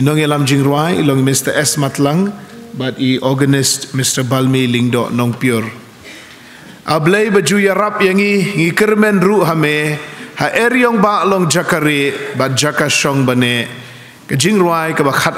Inong Elam Jingruai, ilong Mr. S. Matlang, but i organist Mr. Balmi Lingdo Nong Pure. Ablay baju ya rap yang i ngi kermen ru hame ha eryong ba long jakari ba jaka shong bane ke jingruai ke ba khat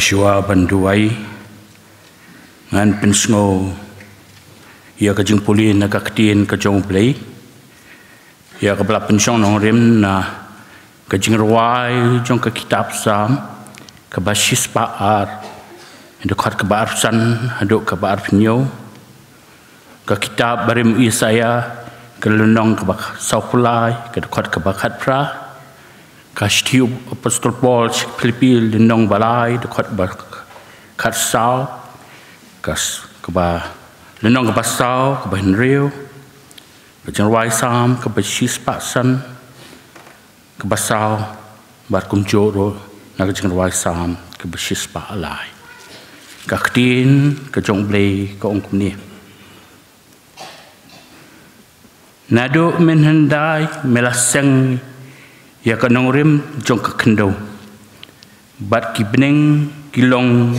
ar. Hashua banduai ngan pensngo ia ka jing puli na ka ka jong play. Ia ka bla pensong nong rim na ka jing ruai jong ka kitab sam ka basis pa ar ndo khat ka bar san ndo ka bar nyo ka kitab barim isaya ka lunong ka ba saupulai ka khat ka ba khat kastiu apostol Paul Filipil dinong balai dekat kat kat sao kas keba dinong ke pasau ke bahin riu ke wai sam ke basis paksan ke basau bar kum joro na ke wai sam ke basis pak alai. Ka ktin ke jong blei ke ong kum ni Nado men hendai melaseng ya ka nong rim jong ka kendo bat ki beneng ki long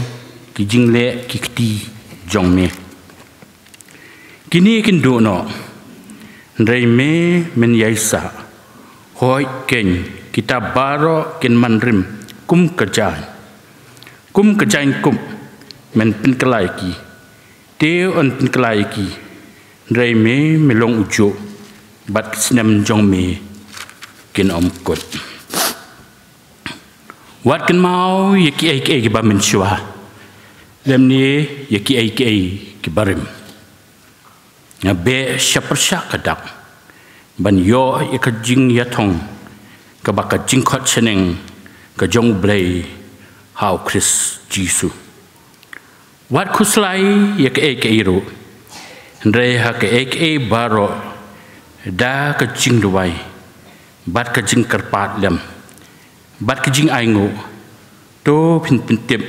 ki jingle ki kti jong me kini kin du no. Rei me men yaisa hoi ken kita baro kin manrim kum kerjaan. Kum kerjaan kum. Men pin kelai ki. Teo on pin kelai ki. Rei me melong ujo bat sinem jong me kin om kot wat kin mau yaki ai ki ba men shwa lem ni yaki ai ki ki barim. Nga be shaprasha kadak ban yo ya ka jing ya thong ka ba ka jing khot cheneng ka jong blai how chris jisu wat kuslai ya ka ek iro ndre ha ka ek e baro da ka jing duwai bat ka jing karpat lem. Bat ka jing ai ngo. To pin pin tip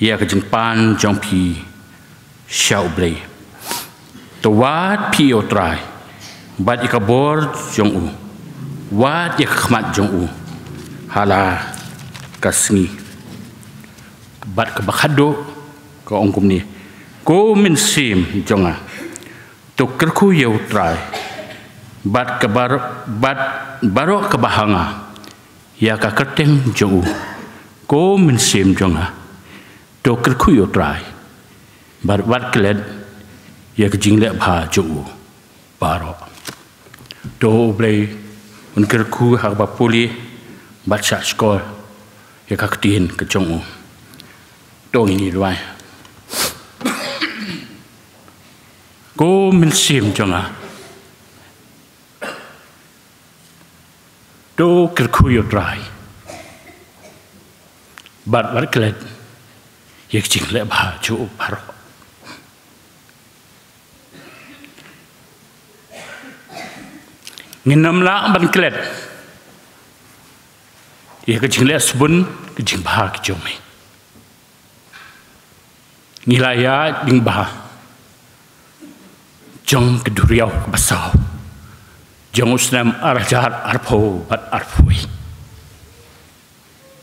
ya ka jing pan jong pi shao blai to wat pi o trai. Bat ikabor jong u. Wat ya khmat jong u. Hala kasni bat ka bakhado ko ongkum ni. Ko min sim jonga. To kerku ya trai. Bat ka bar bat baro ka bahanga ya ka kerteng jong u ko min sim jonga to kerku ya trai. Bar bat keled ya ke jing le ba ju baro do ble un ker ku ha ba puli ba cha sko ya ka tin ke jong u do ni rwai go min sim jonga do ker ku yo drai bat bat klet. Ke jing le ba ju baro nginam la ban klet. Ye ka jingle asbun ka jing ba ki jome ngila ya ding ba. Jong ke duriau ke basau jong arjar arpo bat arpoi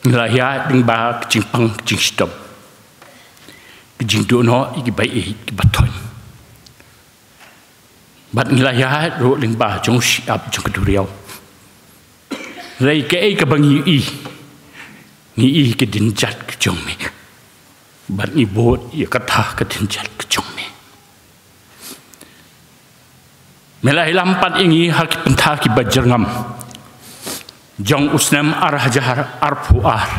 ngila ya ding ba ke jing pang ke jing stop ke jing do no ig bai e ki batoi bat ngila ya ro ling ba jong shi ap jong du duriao rei ke ai ka bang i ni i ke din jat ke jong me bat ni bo ye ka tha ka din jat ke jong me mela hilam pat ingi ha ki pentha ki bajar ngam jong usnam ar hajar ar pu ar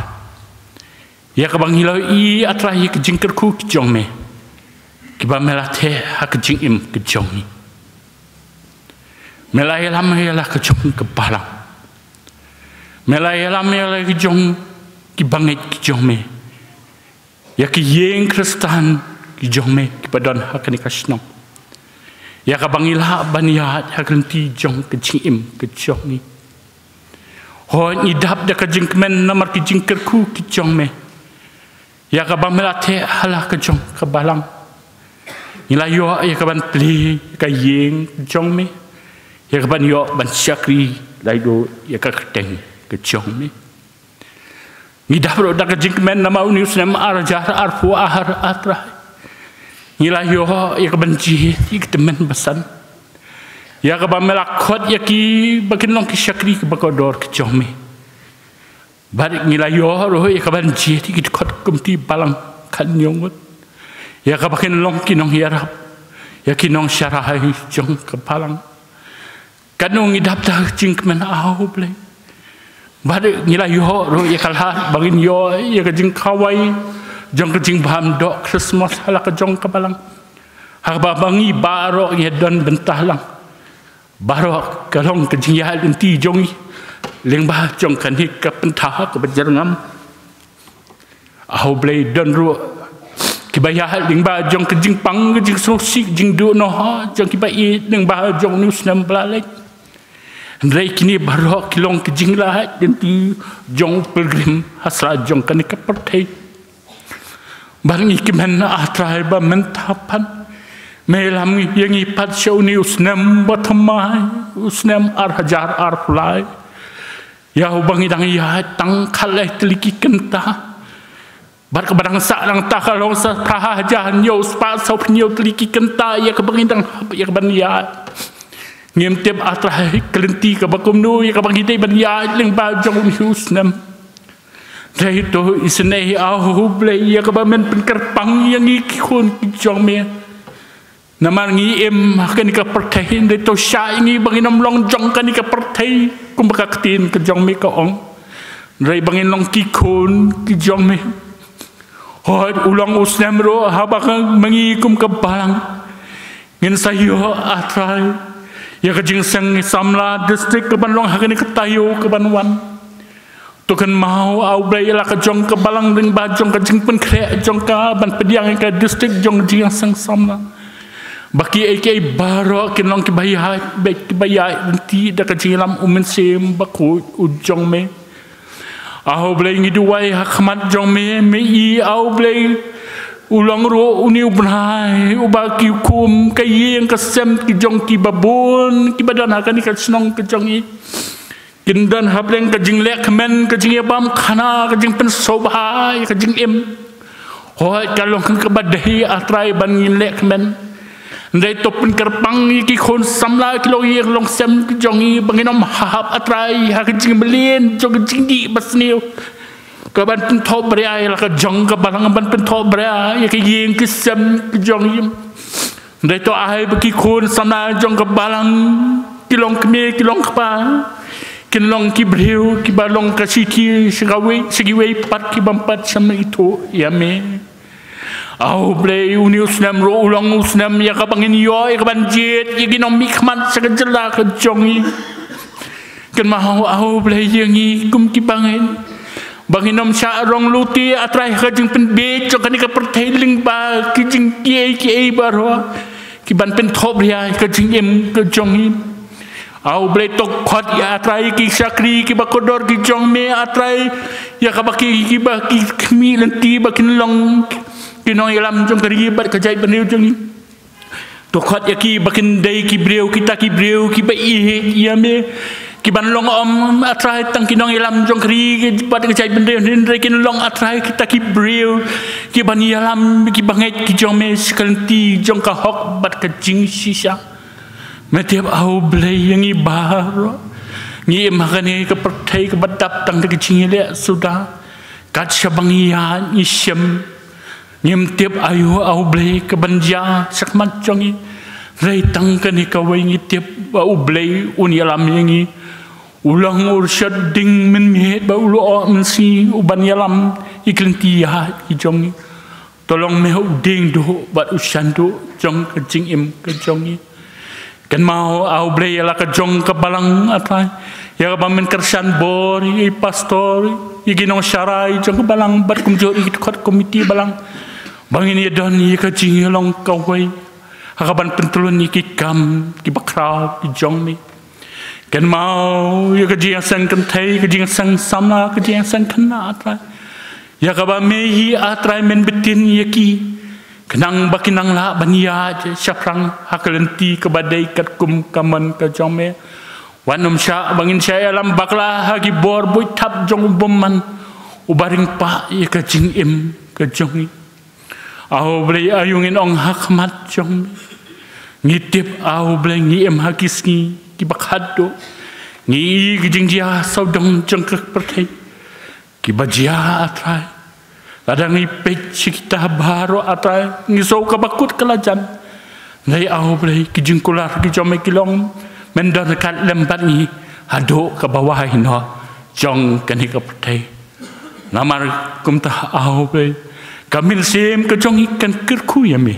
ya ka bang hilau i atra hi ka jingker ku ki jong me ki ba mela the ha ka jing im ka jong ni Melai lam ialah kejong kepala. Melai lam ialah kejong ki bangit kejong me. Ya ki yeng kristan kejong me ki badan hakani kasno. Ya ka bangilah baniat hakan ti jong kecim kejong ni. Ho ni dap da kejing kemen namar kejing kerku kejong me. Ya ka bangmelate halah kejong kebalang. Ila yo ya ka ban pli ka yeng kejong me ya ka ban yo ban syakri lai do ya ka keteng ke chong ni ni dah ro da ka jing men nama uni usnam ar jar ar fu ahar atra ni la yo ya ka ban ji ti ke temen basan ya ka ban melakot ya ki bakin long ki syakri ke bakodor ke chong mi barik ni la yo ro ya ka ban ji ti ke kot kum ti balang kan nyongot. Ya ka bakin long ki nong yarap ya ki nong syarahai jong ke palang kanong idap ta ching men au ble. Bade ngila yo ro ye kalha bangin yo ye ka jing kawai jong ka jing bam do christmas hala ka jong ka balang. Ha ba bangi baro ye don bentah lang. Baro ka long ka jing ya din ti jong leng ba jong kan hi ka pentah ka bajar ngam ble don ro ki ba ya ling ba jong jing pang jing so sik jing do no ha jong ki ba i ning ba jong nu snam bla lek Rei kini baru kilong ke jinglah dan tu jong pilgrim hasra jong kan ke pertai. Barang iki men atrai ba mentapan. Melam yang ipat show ni usnam batamai usnam ar hajar ar fulai. Ya ubang idang ya tang kalai teliki kenta. Bar ke barang sak lang tak kalau sa praha jahan yo spa sau pnyo teliki kenta ya ke bangindang ya ke ya. Ngem tiap atra kelenti ke bakum nu ya ke bangindai ban ya ling ba jong hius nam. Dai to isne au ble ya ke bamen penkerpang yang ikun jong me. Namar ngi em kan ka pertai dai to sha ngi banginam long jong kan ka pertai kum bakaktin ke jong me ka ong. Dai bangin long kikun ki jong me. Hoi ulang usnam ro habang mengikum ke balang. Ngin sayo atrai. Ya ke jing sang samla distrik ke banlong hakani ke tayo ke banwan. Tu kan mau au blai la ke jong ke balang ding ba jong ke jing pen kre jong ka ban pediang ke distrik jong jing sang samla. Baki AK baro kin long ke bayai baik ke bayai nanti dak ke jing lam umen sem baku ujong me. Aku boleh ngi duai hakmat jong me me i au boleh ulang ro uni ubnai ubaki kum ke yang ke sem ki jong ki babon ki badan hakan ka snong ke jong i Kindan hableng kajing lek men kajing yabam khana kajing pen sobhai kajing im. Hoi kalong kan kabadahi atrai ban ngin lek men. Ndai topun kerpang ni ki khon samla kilo yek long sem jongi banginom hahap atrai ha kajing belien jong kajing di basniu. Kaban pen to brea la ka jong ka balang ban pen to brea yek yeng ki sem jong yim. Ndai to ahai beki khon samla jong ka balang kilong kme kilong kpa. Pa ki long ki ki balong ka siti sigawe sigiwe pat ki bampat sama itu ya me. Au ble uni usnam ro ulang usnam ya ka bangin yo ya ka banjit ya ginom mikmat sa ka jongi. Kan mau au ble yangi kum ki bangin. Banginom sa rong luti atrai ka jing pen be cho kan ka perteling ba ki jing ki ki baro ki ban pen thob ya ka jing em ka jongi au ble tok khot ya atrai ki sakri ki bakodor ki jong me atrai. Ya ka baki ki ba ki kmi lenti ba kin long kino ilam jong kari bat kajai bendeu jong ni. To ya ki bakin dai ki breu kita ki breu ki ba i ya me. Ki ban long om atrai tang kino ilam jong kari ki bat nin re kin long atrai kita ki breu. Ki ban ilam ki banget ki jong me sekalti jong ka hok bat ka jing me tiap au ble yang i bar ni makane ka pertai ka badap tang ki jing le sudah. Kat shabang ya ni shem ngim tiap ayu au ble ke banja sakmat chongi rei tang ka ni ka wei ngi tiap au ble un yalam yangi ulang ur shad ding min mi ba ulo o min si u ban yalam iklin ti ya i. Jongi tolong me u ding do ba u shan do jong ka jing im ka jongi kan mau au ble la ka jong ka balang atai ya ba min kersan bor i pastor i ginong sharai jong ka balang bat kum jo i kot komiti balang Bangin ya don ya ka jing long ka wai. Hakaban pentulun ni ki kam ki bakra ki jong ni. Kan mau ya ka jing sang kan thai ka jing sang samna ka jing sang kan na atra. Ya ka ba me hi atra men betin ya ki. Kenang bakinang la bania je syaprang hakalenti ke badai kat kum kaman ka jong me. Wanum sya bangin saya alam bakla hagi bor boy tap jong bomman. Ubaring pa ya ka jing im ka jong ni. Aku boleh ayungin ong hakmat jong ngitip aku boleh ngi em hakis ki bakhado ngi gijing dia saudong jong ke pertai ki bajia atrai kadang ngi peci kita baro atrai ngi so ka bakut kelajan ngai aku boleh gijing kular ki jom kilong mendar kat lembat ni hado ke bawah ino jong kani ke pertai namar kumta aku boleh. Kamil sem ke jong ikan kerku ya me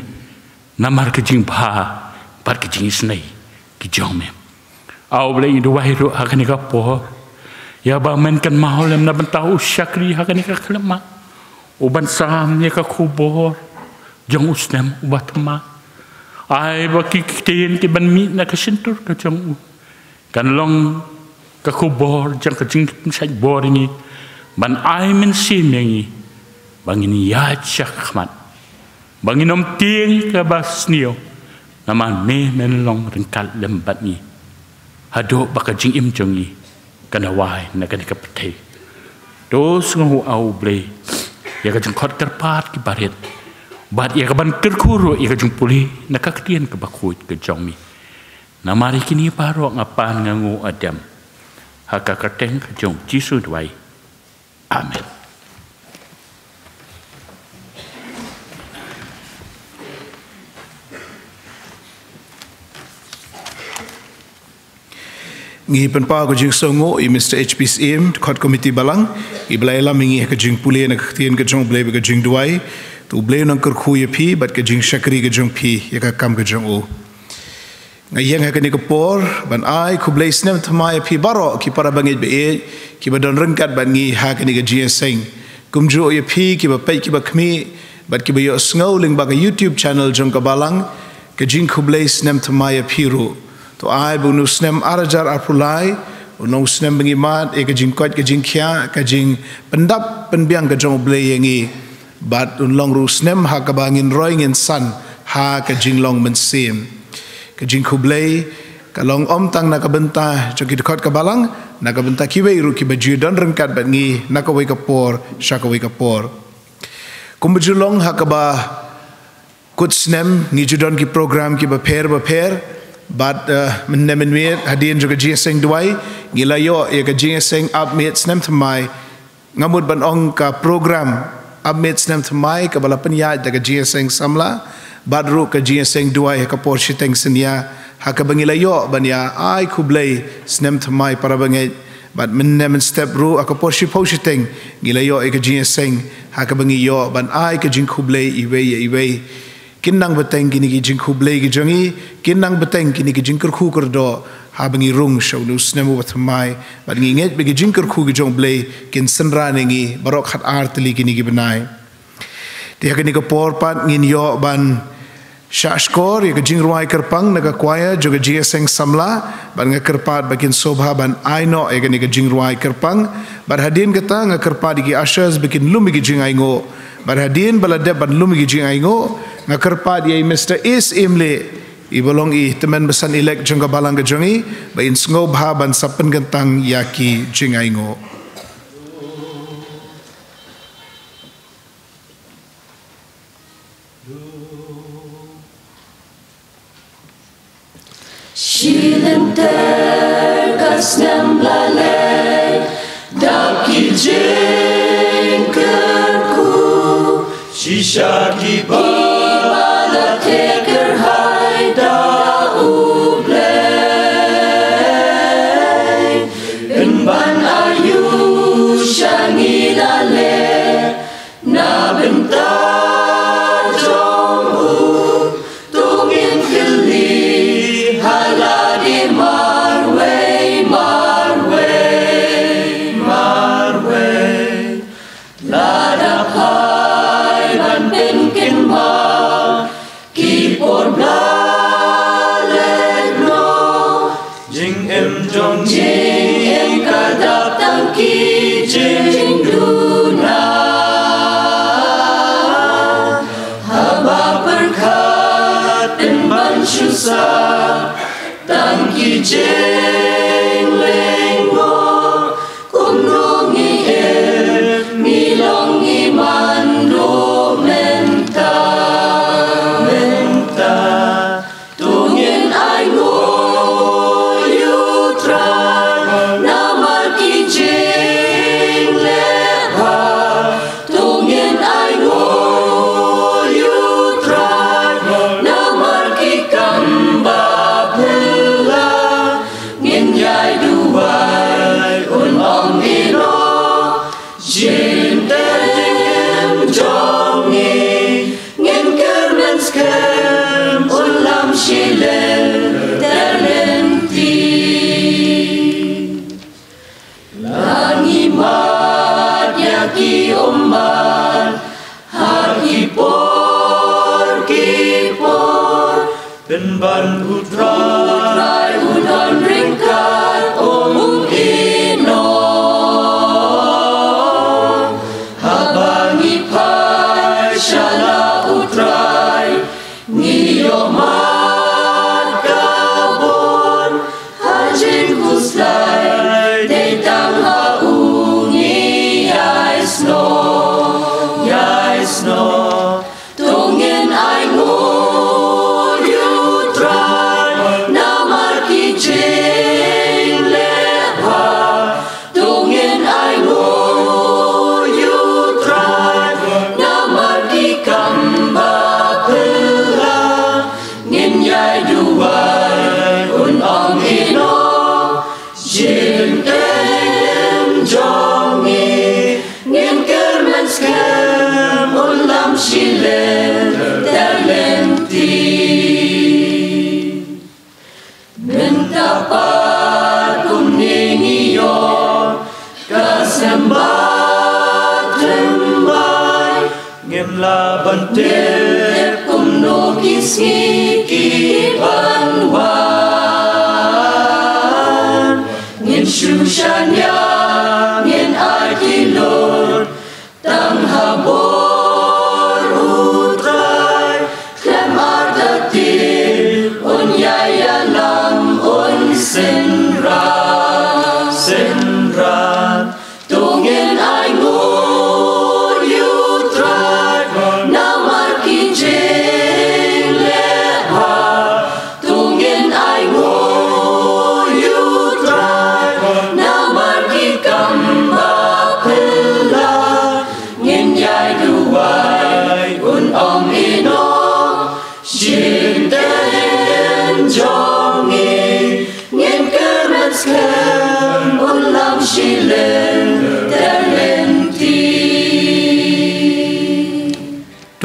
namar ke jing ba par ke jing snai ki jong me au ble idu wai ru akan ka po ya ba men kan maholem na bentau syakri akan ka kelema uban sam ya ka kubor jong usnem ubat ma ai ba ki kiten ki ban mi na ka sentur ka jong kan long ka kubor jang ka jing sai bor ni ban ai men sim yang bangin ya chakmat bangin om tieng ke basnio nama me menlong rengkal lembat ni. Hado baka jing im jongi kana wai na kana kapate dos ngahu au ble ia ka jeng khot kerpat ki baret bat ia ka ban kerkuru ia ka jeng puli nakaktian ke bakut ke jong mi na kini paro ngapan ngangu adam. Haka kateng ke jong jisu dwai amen ngi pen pa ko jing songo i Mr HPCM khot committee balang. I blai la mingi ka jing pule na khtien ka jong blai ka jing duai. Tu blai nang kar khu ye phi bat ka jing shakri ka jong phi ya ka kam ka jong o. Nga yang ka ni ka por ban ai khu blai snem thma ya phi baro ki para bangi be e ki ba don rangkat ban ngi ha ka ni ka jing sing kum jo ye phi ki ba pai ki ba khmi bat ki ba yo snowling ba ka youtube channel jong ka balang ka jing khu blai snem thma ya phi ro to ai bu nu snem arajar apulai no snem bengi mat e ka jing kwat ka jing khia ka jing pendap penbiang ka jong ble yengi. Bat un long ru snem ha ka bangin roing in san ha ka jing long men sim ka jing khu ble ka long om tang na ka benta cho ki khot ka balang na ka benta ki ru ki ba ji don rang kat bat ngi na ka wei ka por sha ka wei ka por long ha ka ba kut snem ju don ki program ki ba pher ba pher but men nem met hadin juga sing duai gila yo ya ka jing sing up met snem tmai ngamut ban ong ka program up met snem tmai ka bala penya jing sing samla badru ka jing sing duai ka por shiteng senya ha ka bangila yo ban ya ai kublai snem tmai para bangai but men nem step ru ka por shi po shiteng gila yo ka jing sing ha ka bangi yo ban ai ka jing kublai iwe iwe kinang beteng kini ki jing khuble ki jangi kinang beteng kini ki jing khu kar do. Ha bangi rung show nu snemu wat mai. Bat ngi nget be ki jing khu ki jong ble kin san ra ne ngi. Barok khat ar tli kini ki banai ti ha kini ko por pat ngin yo ban shashkor ye jing ruai kar pang naga kwaya jo ga jia seng samla. Ban nga kar pat bakin sobha ban aino ye kini jing ruai kar pang. Bar hadin kata nga kar pat ki ashas bakin lumi ki jing aingo bar hadin balade ban lumi ki jing aingo. Nga kerpat ye Mr. Is Imle ibolong i teman besan elek jengka balang kejongi ba in sngo bha ban sapen gentang yaki jingai ngo Shilenter kasnem blale daki jengkerku Shishaki ba ngem la ban te kum no kisngi ki ban wan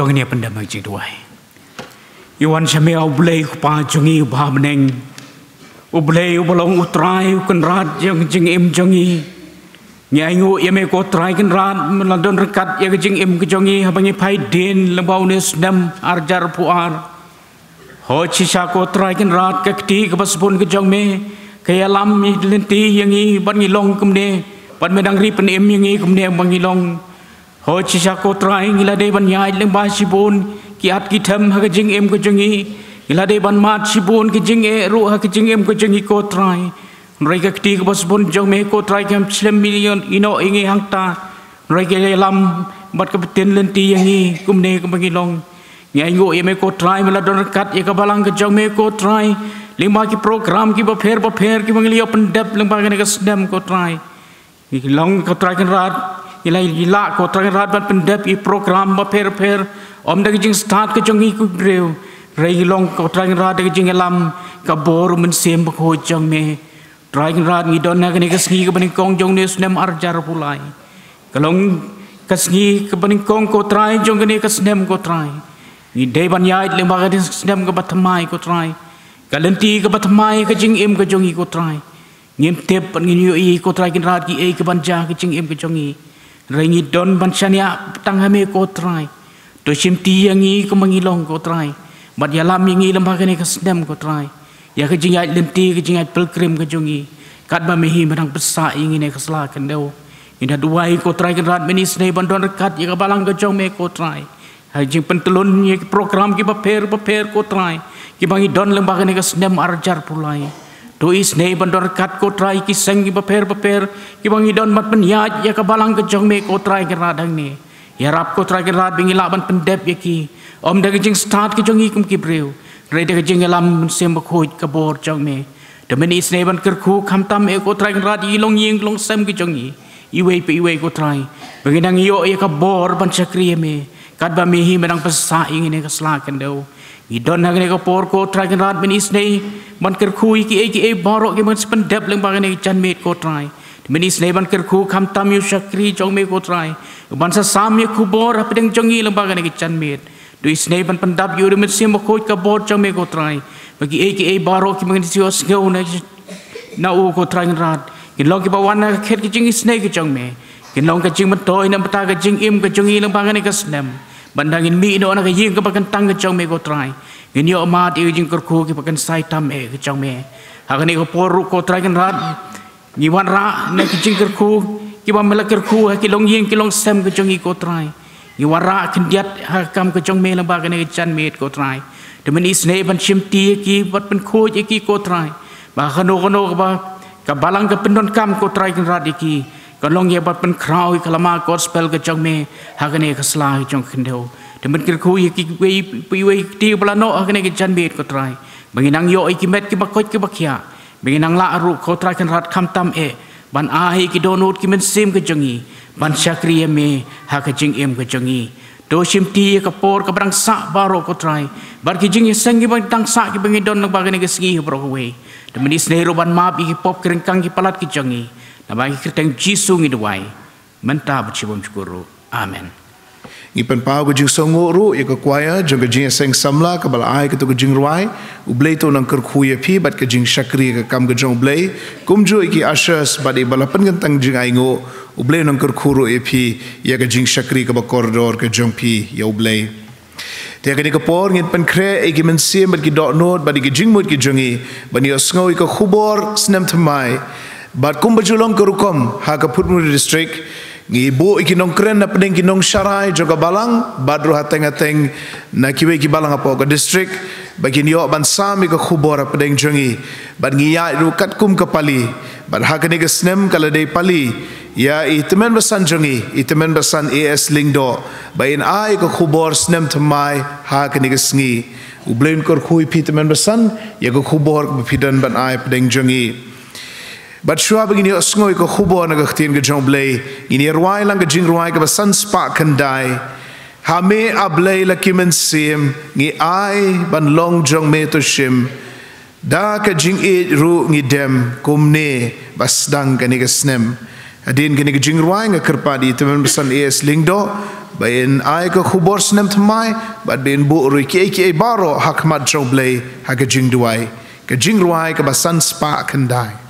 Tuang ni pendam jing duai. Iwan sami au blei ku pa jungi ba meneng. U blei u bolong u trai u kan rat yang jing im jungi. Nyai ngu ia me ko trai kan rat melandon rekat ya ke jing im ke jungi habangi pai den lembau nes nam arjar puar. Ho chi sha ko trai kan rat ke kti ke pasbun ke jong me. Kaya lam mi lenti yang i ban ngilong kumne. Ban medang ri pen im yang i kumne bang ngilong. Ho chi sha ko trai ngila de ban yai leng ba si bun ki at ki tham ha jing em ko jungi ngila de ban mat si bun ki jing e ru ha ki jing em ko jungi ko trai rai ka ti ko bos bun jong me ko trai kam chlem million ino ingi hang ta rai ke lam bat ka ten len ti yang i kum ne ko bangi long ngai ngo ye me ko trai mela don kat ye ka balang ka jong me ko trai lima ki program ki ba pher ba pher ki bangi open dep leng ba ka sdem ko trai long ko trai kan rat ilai ila ko trai rat ban pendep i program ba per. Per om da jing start ke jong i ku breu rei long ko trai rat da jing lam ka bor men sem ko jong me. Trai rat ngi don na ke ke sngi ke baning kong jong ne snem arjar pulai. Kalong ke sngi ke baning kong ko trai jong ke ni ke snem ko trai ni de ban yai le ba ke snem ke batmai ko trai kalenti ke batmai ke jing im ke jong i ko trai ngim tep ngi yo i ko trai kin rat ki e ke ban ja ke jing im ke jong i rengi don ban chania tang hame ko trai. To sim ti yang i ko mangilong ko trai. Mat ya lam ke ni ke snem ko trai. Ya ke jing ai lem ti ke jing ai pilgrim ke jong i kat ba mehi menang pesa ingi ne kesla kan deu. Ina duai ko trai kan rat meni snei ban don kat ya ka balang ke jong me ko trai. Hai jing pentelun ye program ki ba per ba per ko trai. Ki bangi don lem ba ke ni ke snem arjar pulai tu is nei bandor kat ko trai ki seng ki paper paper ki bangi don mat pen ya ka balang ke jong me ko trai ke radang ni. Ya rap ko trai ke rad bingi la ban pendep ya ki. Om da jing start ki jong i kum ki breu. Re da jing lam sem khoj ka bor jong me. De men is nei ban ker khu kham tam e ko trai ke rad i long ying long sem ki jong i. I wei pe i wei ko trai. Bangi nang yo ya ka bor ban chakri me. Kat ba mi hi menang pesa ingin ka slakan deu i don hang ko por ko trai kan rat min isnei ban ker khu ki ki e baro ki man spen dep leng bang ne chan met ko trai min isnei ban ker khu kham tam yu shakri jong me ko trai ban sa sam ye khu bor hap deng jong i leng bang ne chan met tu isnei ban pandap yu mit sim ko ka bor jong me ko trai bagi e ki e baro ki man si os ngeu na na u ko trai kan rat. Ki long ki ba wan na khet ki jing isnei ki jong me. Ki long ka jing man toy na pata ka jing im ka i leng bang ne ka bandangin mi no na ying ka bakan tang chong me ko try ngin yo ma ti jing kur khu ki bakan sai tam e chong me ha ni ko por ko try kan rat. Ni wan ra na ki jing kur khu ki ba mela kur khu ha ki long ying ki long sem ka chong i ko try ni wan ra kin diat ha kam ka chong me la ba ka ni chan me ko try de men is ne ban chim ti ki bat pen khu ki ko try ba khano ba ka balang ka pendon kam ko try kan rat ki kan long ye bat pen krau i kalama gospel ka chong me ha ka ni ka sla chong khindeu de men kir khu ye ki we pi we ti bla no ha ka ni ka chan me ko try banginang yo i ki met ki ba ko ki ba khia. Banginang la ru ko try kan rat kham tam e. Ban a hi ki donut ki men sim ka chongi ban chakri ye me ha ka jing em ka chongi do shim ti ka por ka brang sa baro ko try bar ki jing ye sang ki bang tang sa ki bangi don nak bagani ka singi bro we. De men is ne ro ban ma bi ki pop kring kang ki palat ki chongi na bagi kriteng jisu ngi duai menta bchi bom chukuru amen. Ngi pen pau ke jing songo ru ye ke kwaya jong jing seng samla ke bal ai to ke jing ruai. U to nang ker khuye phi bat ke jing shakri ke kam ke jong blei. Kum ju ki ashas bat i bala pen tang jing ai ngo. Nang ker khuru e phi ye ke jing shakri ke ba koridor ke jong phi ye u blei. Tiada kini kepor ngin pen kre e ki mensim bat ki dot note bat ki jing mut ki jungi bat ni osngo i ke khubor snem thamai bat kum bajulong ke rukom ha ke putmuri district ngi bu iki nong kren na pedeng ki nong syarai juga balang. Badru hateng hateng na kiwe ki balang apa ke district bagi ni ban sami ke khubor pedeng jungi bat ngi ya ru kat kum ke pali. Bat ha ke snem kala dei pali. Ya i temen besan jungi i temen besan as lingdo. Bain ai ke khubor snem tmai ha ke ni sngi. U blain kor khui pi temen besan ya ke khubor pidan ban ai pedeng jungi But shua begini osngoi ko khubo na gaktin ke jong blay. Ini ruai lang ke jing ruai ke basan spa kandai ha me ablay la kimen sim ngi ai ban long jong me to shim. Da ke jing e ru ngi dem kum ne bas dang ke ni ke snem. Adin ke ni ke jing nga kerpa di temen basan es lingdo bayin ai ko khubor snem tmai bad bin bu ru ke ke baro hakmat jong blay ha ke jing duai. Ke jing ruai ke basan spa kandai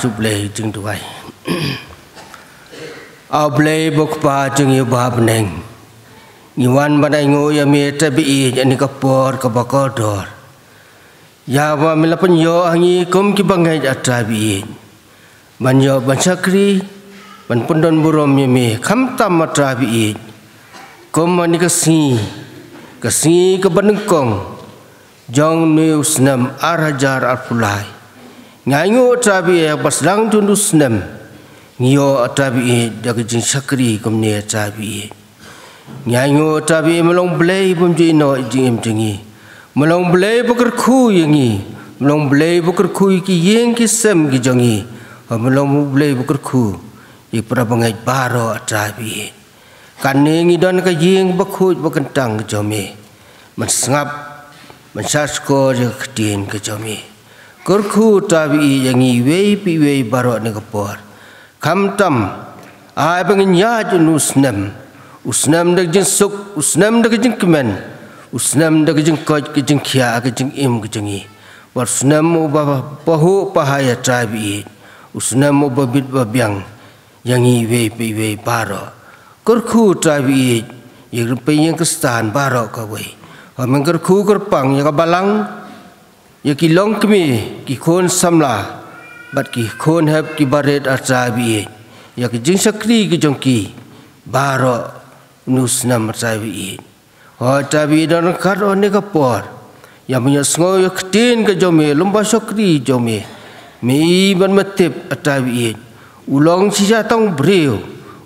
su ble jing tu ai a ble bok pa jing yu ba bneng ni wan ba dai ngo ya mi ta bi ya ni ka por ka ba ko dor ya ba mi la angi kom ki ba ngai bi ban yo ban sakri burom mi mi kham tam bi kom ma ni ka si jong news nam arajar al ngayo tabi ya baslang tundus nem ngiyo tabi da gijin sakri kumne tabi ngayo tabi melong blay bum ji no jing im tingi melong blay buker khu yingi melong blay buker khu ki yeng ki sem ki jongi melong blay buker khu i pra bangai baro tabi kan ngi don ka yeng bakhu bakentang jomi man sngap man sasko je ktin ke jomi kurku tabi yang i wei pi wei baro ne kapor kam tam ai bangin ya jun usnam. Usnam dak jin suk usnam dak jin kemen. Usnam dak jin koj ke jin khia ke jin im ke jin i war usnam mo ba pahu pahaya tabi usnam mo ba bit ba byang yang ye ha ya ya ki long kmi ki samla bat ki khon hab ki baret a tra bi ya ki jing sakri ki jong ki baro nus nam tra bi ha on ne ka por. Ya punya sngo ya ktin ke jome lomba sakri jome mi ban matip ulong sisa tong breu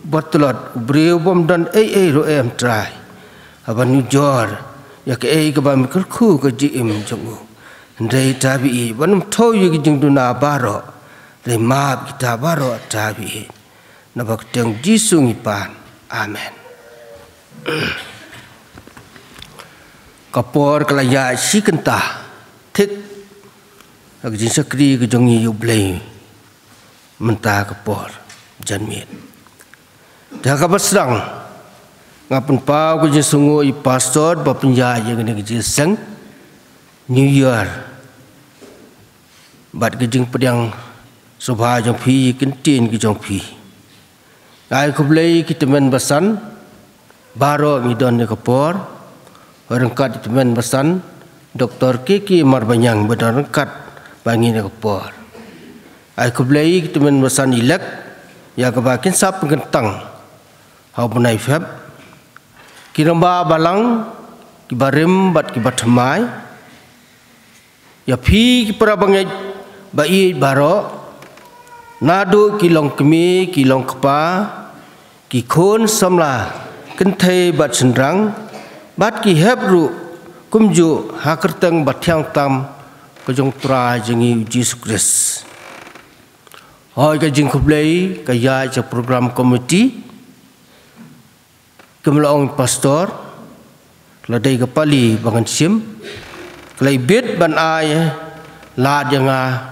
batlot breu bom dan ei ei ro trai. Aban nu jor ya ke ei ke bam kul khu tabi ban tho yu ki jing du na baro. Re ma ki ta tabi na bak teng ji sung pan. Amen. Kapor kala ya si kenta. Tik ak jin sakri ke jongi yu menta kapor. Janmien Dah kabar sedang ngapun pau ku jin sungu i pastor ba penjaya ngene ke jiseng New Year bat ke jing pedang subha jong phi kentin ke jong phi ai ku blei ki temen basan baro mi don ne kapor orang kat temen basan doktor kiki marbanyang bedan kat bangi ne kapor ai ku blei ki temen basan ilek ya kebakin sap pengentang hau punai feb. Kiramba balang ki barim bat ki batmai ya phi ki para bangai bai baro nadu ki long kmi ki long kpa ki khon samla kin thei bat sendrang bat ki heb ru kumju hakerteng bat thiang tam ko jong tra jingi jesus christ hoi ka jing khublei ka ya cha program committee kemlaong pastor ladai kepali bangan sim kelai bit ban ai la janga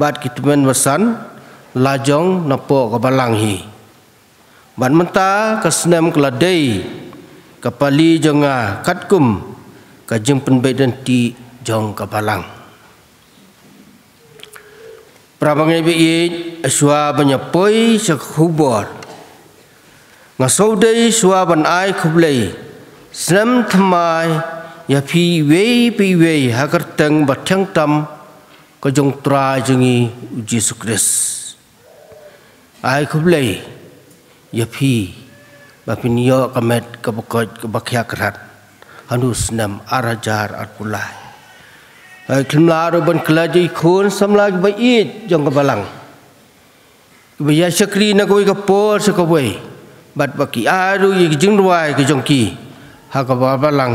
បាទគិតមិនវសាន់ឡាយ៉ងណពកបលាំងហ៊ីបានមន្តាកស្នំក្លាដេកបាលីចងាកាត់គុំកជឹងពិនបេដនទីចងកបលាំងប្របងឯវិអ៊ីអស្វាបញ្ញាពុយសខូបរងសោដេស្វាបានអាយខុបលេស្នំថ្មៃយ៉ាភីវេពីវេហកតឹងបឆឹងតំ ko jong tra jingi jesus christ ai khublei ya phi ba pin yo kamet ka bokot ka bakhya krat hanu snam arajar ar pulai ai khimla ro ban kla ji khon samla ba i jong ka balang ba ya shakri na koi ka por sa ka wei bat baki aru yi jing ruai ki jong ki. Ha ka ba balang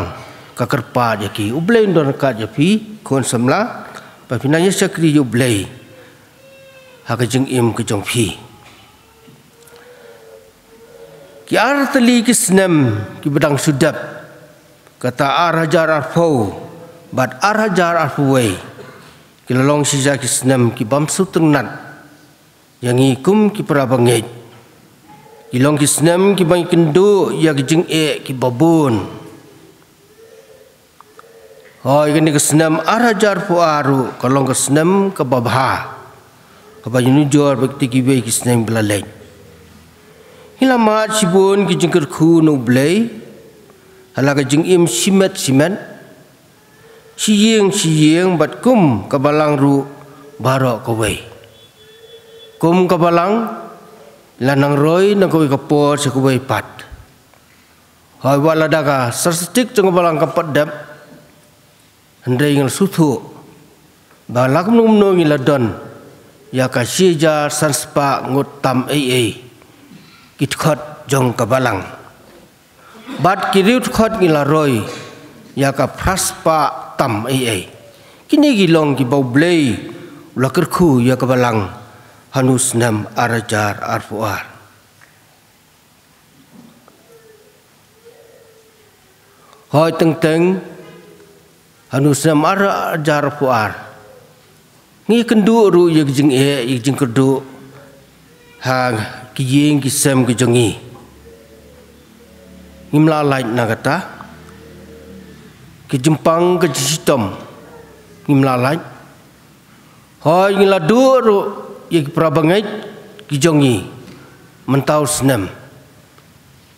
ka kerpa je ki. Ublein don ka pi kon samla pa pina ye sakri yu blei ha ka im ki jong ki ar tali ki ki bedang sudap. Kata ar hajar ar fo bat ar hajar ar fuwei ki lolong si ki snem ki bam suteng nat yang ikum ki prabangai Ilong kisnem ki bang kendu ya ki e ki babun. Hoi kini kisnem arajar pu aru kalong kisnem ke babha. Apa yunu jor bakti ki be kisnem belaleng. Hila mat sibun ki jing kerku nu blay. Hala ki jing im simet simen. Siyeng siyeng bat kum kabalang ru barok kawai. Kum kabalang lanang roy nang kowe kapor sa kowe pat hoy wala daga sarstik jeng balang kapat dap andai ngal suthu ba lakum nu mno ngi ya ka sija sanspa ngut tam ei ei. Kit khot jong ka balang. Bat ki khot ngila roi. Ya ka praspa tam ei ei. Kini gi long gi bau blei. La khu ya ka balang. Hanus nam arajar arfuar hoi teng teng hanu snam ara jar puar ngi kendu ru ye jing e ye jing kedu ha ki ying ki sem ki jongi ngimla lai nagata ki jempang ke sistem ngimla lai hoi ngila du ru ye prabangai ki jongi mentau snam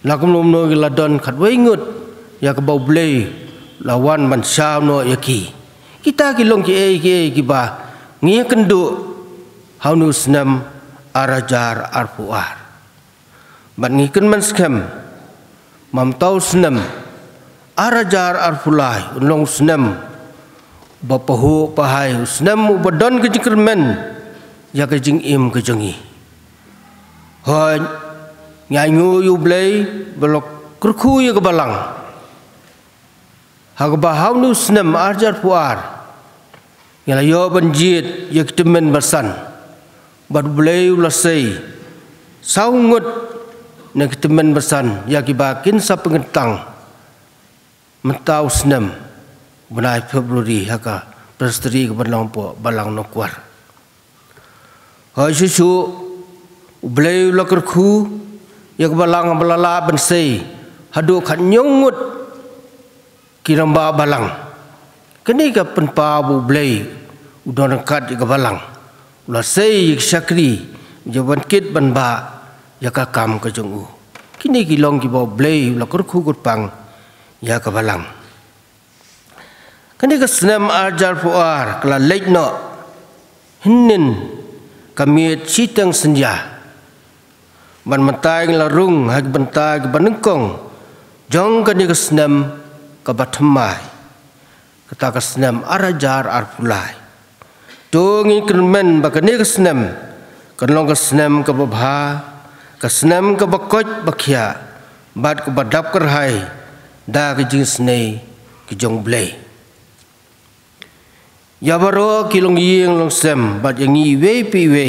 lakum nom no ngila don khat wei ngut. Ya ka bau blei lawan man sao no ya ki. Kita ki long ki e ki e ki ba ngi kendu haunu snam arajar arpuar. Ban ngi ken man skem mam tau snam arajar arpulai long snam bapahu pahai snam badon ke jikrmen ya ke jing im ke jengi hoy nyai ngu yu blei belok kurku ya ke balang hak bahau nu snem arjar puar. Yala yo banjit yak temen basan bad blei ulasai. Saungut nak temen basan yak ibakin sa pengentang mentau snem benai februari haka. Presteri ke balang po balang no kuar. Hai susu. Blei ulakar khu yak balang balala bensei hadu khan nyongut kiramba balang. Kini ka penpa bu blai udon kat ka balang. La sei sakri jaban kit ban ba ya ka kam ka jungu kini ki long ki bo blai la kur khu gut pang ya ka balang. Kini ka snam arjar fu ar kala lek no hinnin kami citang senja. Ban mentai la rung hak bentai ban jong kini ka snam kabatamai kata kesnem arajar arpulai. Tungi kermen bakani kesnem. Kenlong kesnem kababha kesnem kabakot bakia bad kabadap kerhai da kejing sne kejong blay ya baro kilong ying long sem bad yang i we pi we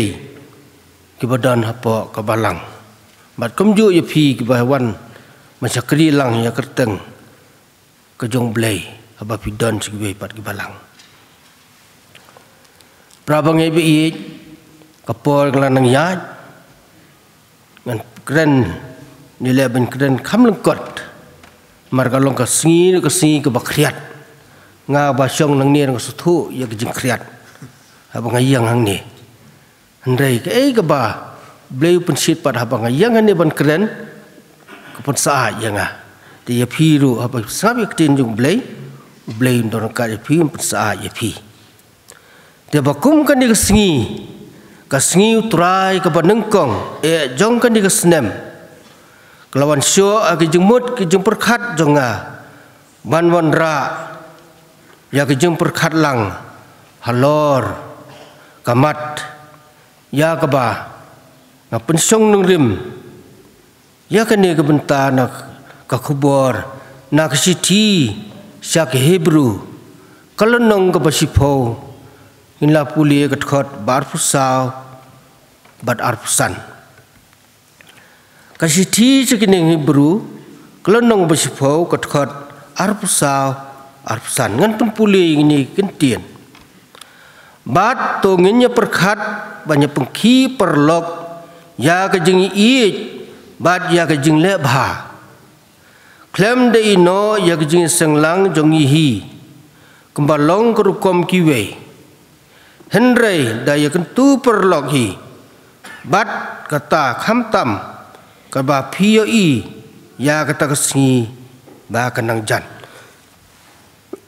kibadan hapo kabalang bad kumju ya pi kibawan macakri lang ya kerteng ke jong blay aba pidon sigwe pat ki balang prabang ebi i kapol nglan nang ya ngan kren ni le ben kren kham lengkot. Mar ka long ka singi ka singi ka bakriat nga ba syong nang ni nang su thu ya ka jing kriat aba ngayang hang ni. Andai ka ei ka ba blay pun sit pat aba ngayang ni ban kren ka pun sa ya nga ya phi ru ha sab yak tin jung blai blai ndon ka ya phi um sa ya phi te ba kum kan ni sngi ka sngi utrai ka ba nengkong e jong kan ni snem kelawan syo ag jung mut ki jung perkhat jong nga ban wan ra ya ki jung perkhat lang. Halor. Kamat. Ya ka ba ngapun song nung rim. Ya kan ni ka benta nak ka khubor na ka sithi sha ke hebru kalonong ka basipho in la puli ka thot bar pusaw bat ar pusan. Ka sithi se ke ning hebru kalonong basipho ka thot ar pusaw ar pusan. Ngan tum puli ini kentien bat to nginya perkhat banyak pengki perlok ya ka jing i bat ya ka jing le bha klem de ino yak jing senglang jong hi. Kembalong kerukom kiwe henry da yak tu perlok hi. Bat kata kham tam. Ka ba phio i. Ya kata kasi ba kanang jan.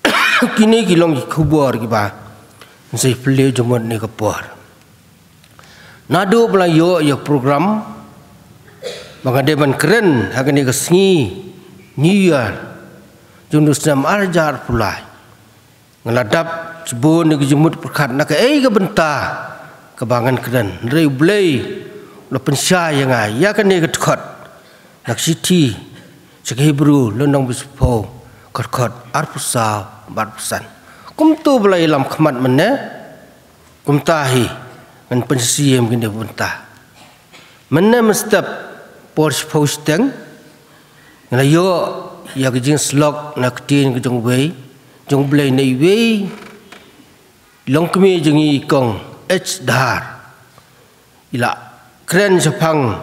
Kini kilong kubur ki ba. Sai ple jomot ni kapor nadu belayo yak program. Bagaimana keren, akan dikasih Niyar Jundus nam arjar pulai. Ngeladap Sebun ni kejumut perkat Nak eh ke benta Kebangan keren. Rei blei. Lepen syai yang ai. Ya kan ni ketkot Nak siti. Cek Hebrew Lundang bispo. Ketkot Arpusau Barpusan Kum tu belai lam kemat mana Kum tahi. Ngan pensiyem kini benta Mana mestap Porsche posting Ngala yo ya ke jing slok na ke jong wei jong blei nei wei long kmi jing i kong h dar ila kren sapang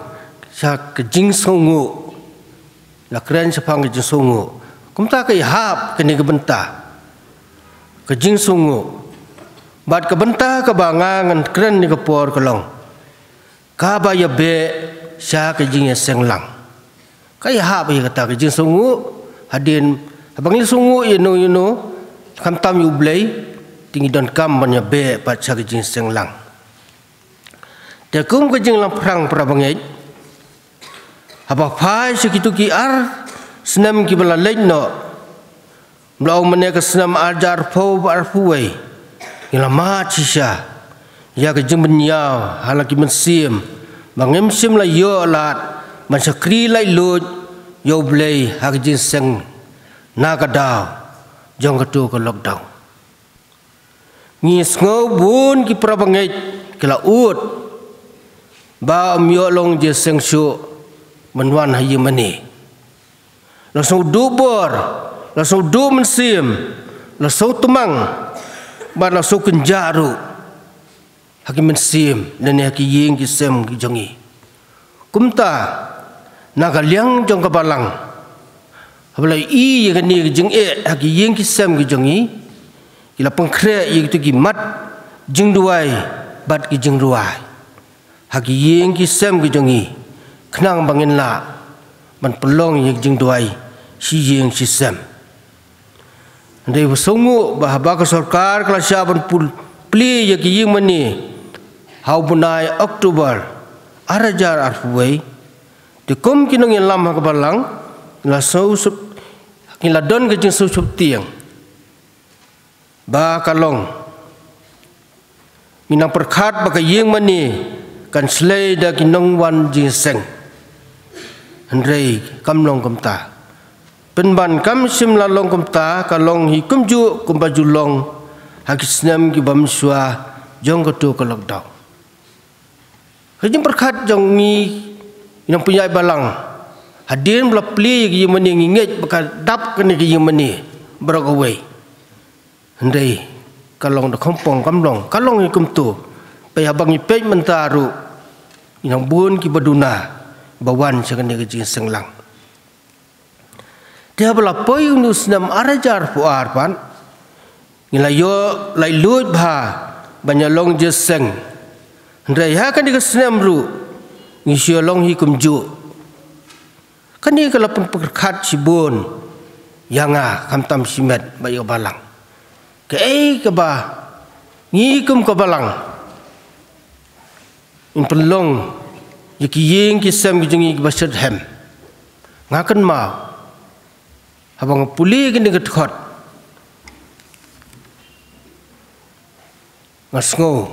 sa jing songu la kren sapang ke jing songu kum ta ke hap ke ni ke benta ke jing songu bat ke benta ke bangangan kren ni ke por ke long. Ka ba ya be sa ke jing ya seng lang ka ya hap ya kata ke jing songu hadin abang ni songu you know you know. Kam tam yu blei tinggi don kam ban ya be pat sa ke jing seng lang. Te kum ke jing lang prang pra bangai apa phai sekitu ki ar senam ki bala lej no. Belau mana ke senam ajar pau puai ila ma chisha ya ke jing benyau halaki mensim. Bangem sim la yo lat man sakri lai lut yo blei hak jing seng na ka lockdown. Ngis ngau bun ki prabangai kala ut ba om yo long je seng shu menwan hayi mani langsung dubor langsung du mensim langsung tumang ba langsung kenjaru hakim mensim dan haki ying ki sem ki kumta naga liang jong ka balang habla i ye ni ki jing e haki ying ki sem ki jongi ila pengkre ye tu ki mat jing duai bat ki jing duai haki ying ki sem ki jongi knang bangin la man pelong ye jing duai si ying si sem ndai songu bah ba ka sarkar kala syaban pul pli ye ki ying mani. Hau bunai oktober arajar arfuai de kom kinong yang lam ka balang la so sup kila don ke jing so sup tiang ba kalong minang perkhat ba ka ying mani kan slay da kinong wan jing seng. Hendrai kam long kam ta. Pen ban kam sim la long kam ta ka long hi kum ju kum ba ju long ha ki bam swa jong lok dau. Hajim perkat jong ni yang punya balang. Hadir bela pli ki mani nginget baka dap kene ki mani beragawai Hendai kalong da kompong kamlong. Kalong ikum tu pe abang ipej mentaru yang bun ki baduna bawan ke jing senglang. Dia bela poi unu senam arajar pu arpan ngila yo lai lut bha banyalong je seng. Ndai ha kan di senam ru ngi long hi kum ju. Kan kala pun perkat si yanga kam tam simet bayo balang. Ke ai ke ba? Ngi kum ke balang? In pelong yaki yeng ki sem ki ki basad hem. Ngakan ma abang puli ki ni khot ngasngo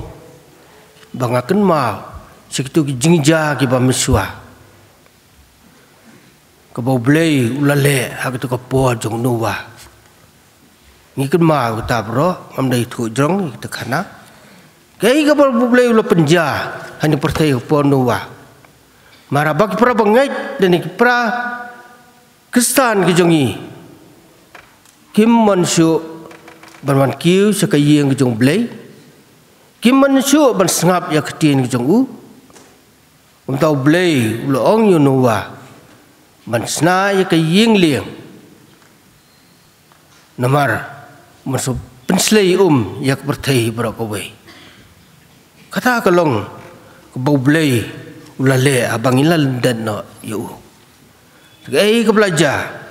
bangakan ma sekitu ki jengi ja ki ba miswa ka bau blei ulale ha ki ka po jong nuwa ni kan ma ka ta bro am dai thu jong ki ta khana kai ka bau blei ula penja hani pertai po nuwa Mara bagi para bengai dan ni para Kristan ke jongi. Kim mansyu berman kiu sekai yang ke jong blay. Kim mansyu ban sengap ya ke jong u. Untau blay ulo ong yu nuwa. Ban sna ya ke ying liang. Namar mansyu penslay um ya ke bertai berakawai. Kata kalong ke bau blay ulale abang ilal dan no yu gay ke belajar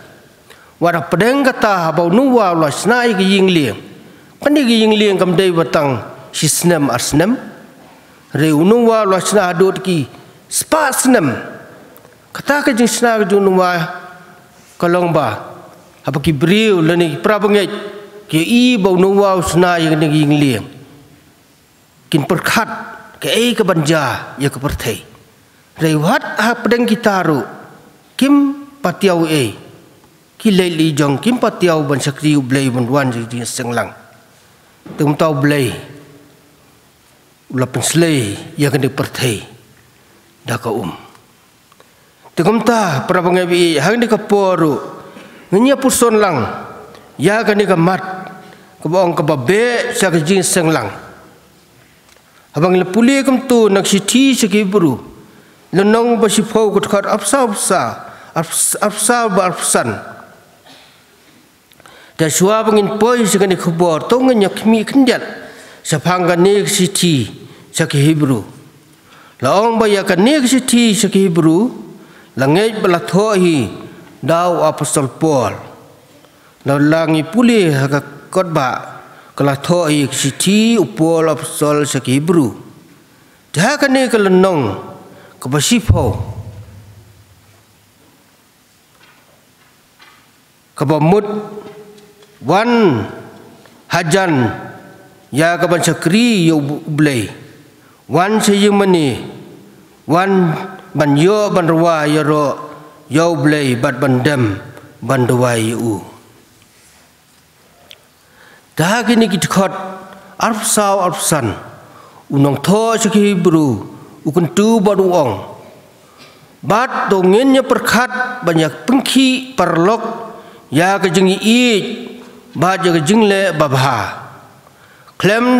wara pedeng kata abau nuwa ulah snai ke ying liang pandi ke ying liang kam dei batang sisnem arsnem re unuwa ulah sna adot ki spa snem kata ke ke nuwa kalong ba apa ki briu lani prabangai ke i bau nuwa sna yang ke ying liang kin perkhat ke ai ke banja ya ke perthai Rewat ha pedeng kita ru. Kim patiau e. Ki le li jong kim patiau ban sakri u blei ban wan ji ji senglang. Tum tau blei. Ula penslei ya kan diperthai. Da ka um. Tengum ta para pengabi hang di kaporu. ngenya puson lang? Ya ka ni ka mat. Ka bong ka ba sa ka seng lang. Habang le puli kum tu nak si ti si ki bru le nong ba si phau ko khat apsa apsa apsa ba apsan da shua poi ka ni khubor to ngenya khmi khndiat sa phang ka ni si ti sa ki hebru la ong ba ya ka ni si ti sa ki hebru la ba la hi dau apostol Paul? Na langi puli haka kotba kala tho i siti upol apostol sa Hebrew? Dah kan ni kala nong ka basipo ka mut wan hajan ya ka ban sakri yo wan wan ban yo ban ruwa blei bat bandam banduai u. Kini kita khot arf sau arf san. Unong tho chaki bru baru ong. Bat dongenya perkhat banyak pengki perlok ya ke jengi i bat ya ke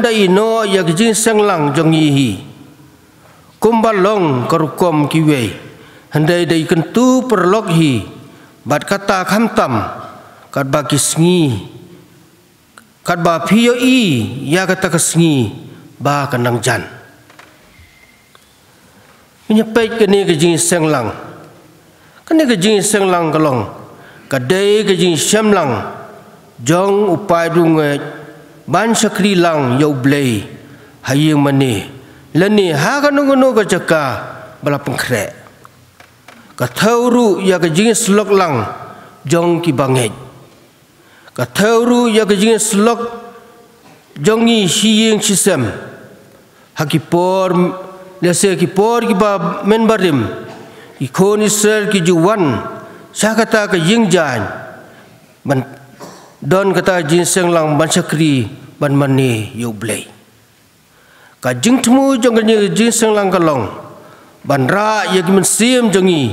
dai no ya ke jing senglang jongi hi kumbalong karukom kiwei. Handai dai kentu perlok hi. Bat kata kham tam kat ba kisngi. Kat ba phiyo i ya kata kisngi ba kanang jan. Nya pe ke ni ke jing seng lang. Ke jing seng lang kalong ka dai ke jing shem lang. Jong upai du nge ban sakri lang yo blei. Hayeng mani lani ha ka nu nu ka chaka bala pengkre ka thauru ya ka jing slok lang jong ki bangai ka thauru ya ka jing slok jong ni hiyeng chisem haki por le se ki por ki ba men barim. I khoni ser ki juwan sa kata ka jing jan ban don kata jing seng lang ban sakri ban mani yo blai ka jing tmu jong ni jing seng lang ka long ban ra ye ki men sim jongi.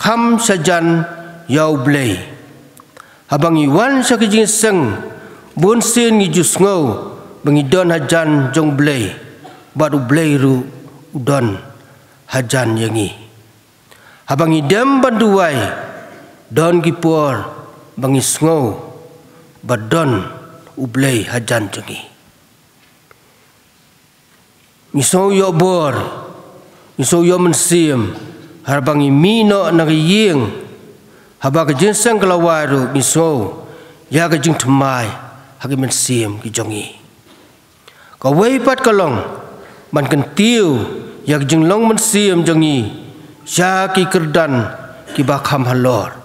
Kham sa jan yau blei. Habang i wan sa ki jing seng bun sin ni jus ngau bangi don hajan jong blei. Baru blei ru udon hajan yangi habang i dem banduai don ki por bangi ngau badon ublei hajan jongi so yo bor. Iso yo men sim harbang mino na ying. Haba ka jin sang kalawaru iso ya ka jing thmai ha ka men sim ki jongi. Ka wei pat kalong man kan tiu. Ya ka jing long men sim jongi. Sha ki kerdan ki ba kham halor.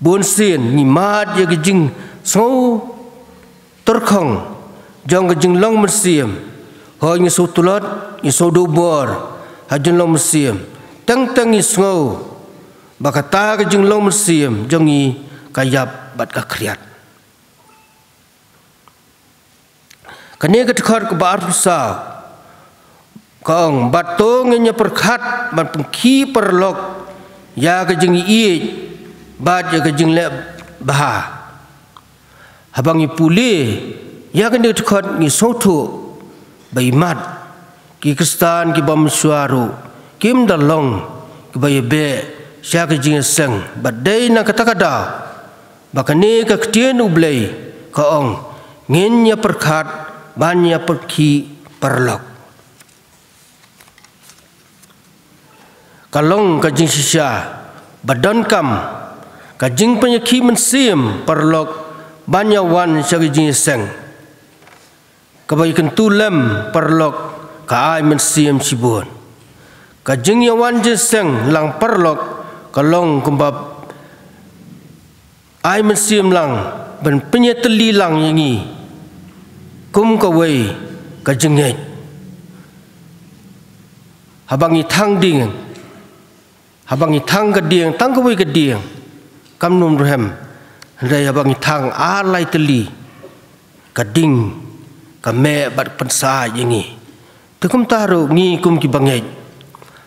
Bun sin ni mat ya ka jing so terkhong. Jong ka jing long men sim Hoi ngi sutulot ngi sodo bor hajun long musim tang tang ngi sngo bakata ke jung long jongi kayap bat ka kriat kane ke tkhat ke kong batong nya perkhat bat pengki perlok. Ya ke jung i bat ya ke jung le bah habang puli ya ke tkhat ngi sotu baimat ki kristan ki bam suaru. Kim dalong ki baye be sya ki jing seng. Badai na kata kada bakane ka ktien ublei ka ong. Ngin nya perkhat ban nya perki perlok. Kalong ka jing sisya badon kam. Ka jing penyaki mensim perlok. Banya wan sya ki jing seng kebaikan tulam perlok ka ai men siam sibun. Ka jing ya wan je seng lang perlok kalong kembab ai men lang ben penye teli lang yangi kum ka wei ka jing he habangi thang ding habangi thang ka ding tang ka wei ka ding kam num rehem rai habangi thang a lai teli ka ding kame bat pensa yengi tukum taru ngi kum ki bangai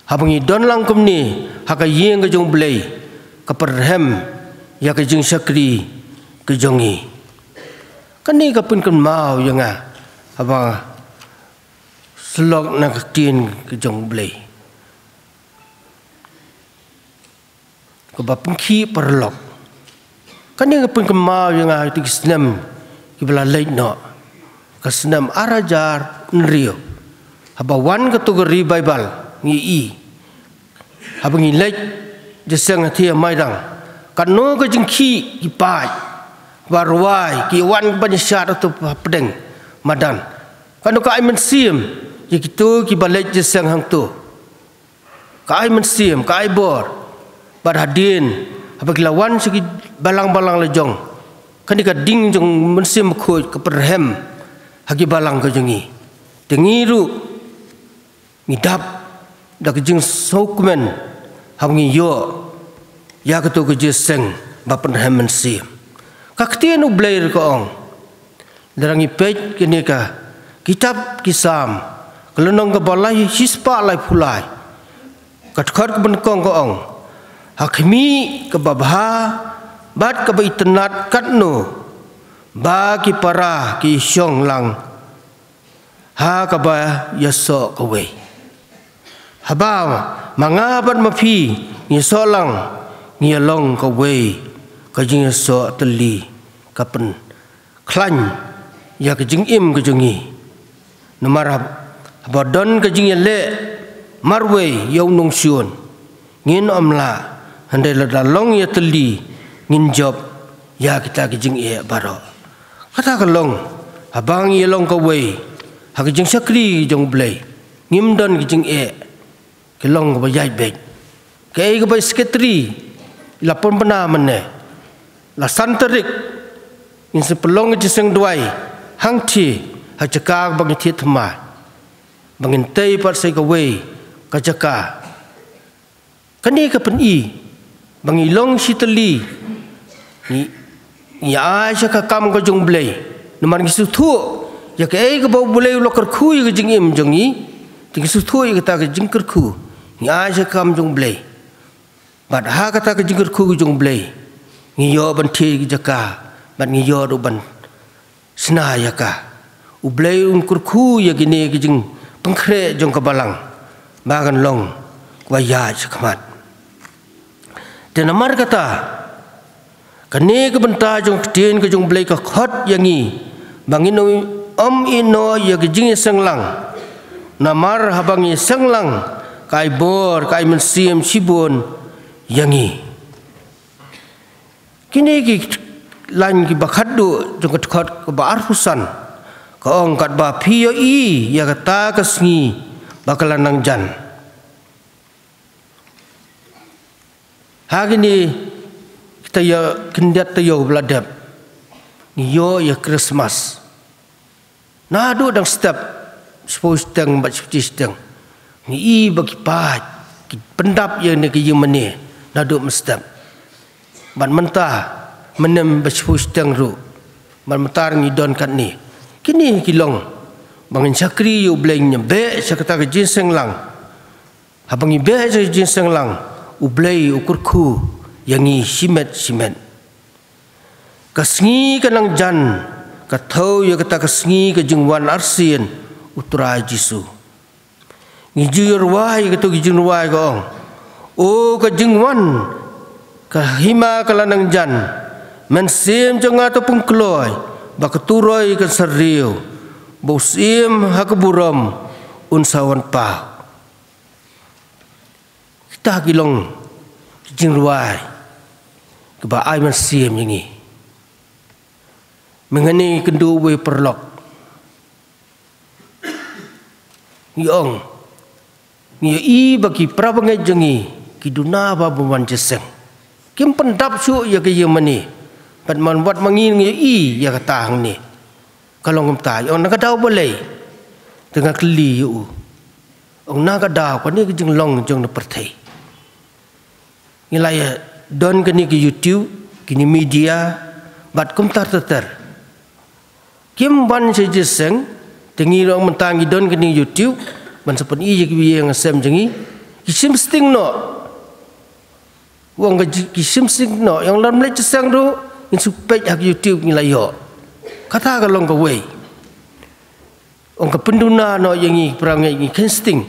habangi don lang kum ni haka yeng jong blei. Ka perhem ya ke jing syakri ke jongi. Kan mau yang ah apa selok nak tin ke jong blei. Ke ba pengki perlok kan ni ka pun kan mau yang ah ti senam ki bela leit no ka senam arajar nrio. Apa wan kategori bible ngi i. Apa ngi leit jesang thia mai dang kan no jing ki pai warwai ki wan ban syar tu pedeng madan. Kan ka ai men sim ki kitu ki balai jesang hang tu. Ka ai men sim ka ai bor bar hadin ki lawan segi balang-balang lejong. Kan ka ding jong men sim ko ke perhem hagi balang ka jengi. Tengiru ngidap. Dak jing sokmen. Hangi yo. Ya ka to ge seng. Ba pen hemen si. Ka ktien u blair ko ong. Darangi pej kini ka. Kitab kisam. Kelonong ke balai hispa lai pulai. Kat khot ke benkong ko ong. Hakmi ke babha. Bat ke baitenat katno ba ki para ki syong lang. Ha ka ba ya so ka we ha ba manga ban ma phi ni so lang ni long ka we ka jing so ka pen ya ka jing im ka jing marab ba don ka jing le marwe nong ngin hande la da long ya tli ngin job ya kita ka jing e baro kata ka long? Abang ye long ka we ha ki jing sakri jong blai ngim don ki e ki long ko yai be ke ko ba sekretari la pon mane la santarik in se pelong ji seng duai? Hang thi ha chaka bang thi thma bangin tei par we ka chaka kani ka i? Bangi long sitali ni ya ka kam ko jong blai nomar ki su thu ya ke ai ke bau boleh lo ker khu ye jing im jong ni ti su thu ye ta ke jing ker khu ni a je kam jong blai bad ha ka ta ke jing ker khu jong blai ni yo ban thi ki jaka. Ban ni yo do ban sna ya ka. U blai un ker khu ye ki ne ki jing pang khre jong ka balang. Ba gan long. Kwa ya che khamat te namar kata kane ke benta jong tien ke jong blai ka khot yangi bangin om ino ya gijing senglang. Namar habangi senglang. Kai bor kai mensiam sibun yangi kini ki lan ki bakhadu jong kat ke ba arhusan. Ka ong kat ba phiyo i ya kata kasngi bakalan nang jan. Hagini kita ya kendiat tayo beladap yo ya christmas Na do dang step suppose dang bat suci dang. Ni i bagi pat pendap ye ne ki yemene na do mestep. Ban mentah menem bat dang ru. Ban mentar ni don kat ni. Kini ki long bangin sakri yu bleng nya be sakata ke jinseng lang. Habang i be sa jinseng lang u blei yang i simet simet. Kasngi kanang jan ka thau ya kata kasngi ka jingwan arsian utra jisu ngi juyur wai ka tu jing wai ko o ka jingwan ka hima kala nang jan men sim ba ka turoi ka sarriu bo sim ha ka buram un sawan pa. Kita gilong ka ba ai men sim ngi mengenai kedua perlok. Yong, ni i bagi prabangai jengi kiduna ba buman jeseng. Kim pendap su ya ke yemani. Pat man wat mangi ni i ya kata hang ni. Kalau ngam ta yo nak dau boleh. Tengah keli yu. Ong nak dau ko ni jeng long jeng na perthai. Nilai don ke ni ke YouTube, kini media, bat kum tar tar kim ban se jeseng tengi rong mentangi don kini youtube ban sepen i jeki yang sem jengi kisim sting no Uang gaji kisim sing no yang dalam lek cesang tu in supek hak YouTube ni layo. Kata kalau kau way. Ong penduna no yang ni perangai ni kensting.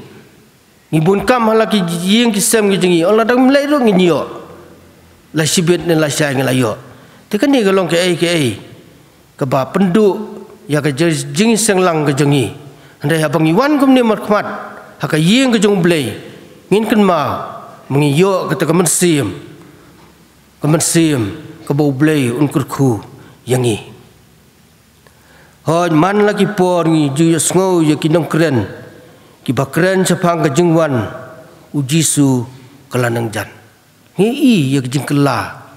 Ni bun kam halaki yang kisam gijengi. Allah dah mulai tu ni yo. La sibet ni la syai ni layo. Tekan ni kalau ke ai ke ai. Keba penduk ya ke jengi senglang ke jengi. Andai abang iwan kum ni markmat. Haka yang ke jeng blay. Ngin kan ma mengiyo kata kemensim kemensim kebau blay unkur ku yang ni hoi man lagi por ni ju ya sngo ya kinong kren ki bakren sepang ke jengwan ujisu kelanang jan ni i ya jeng kela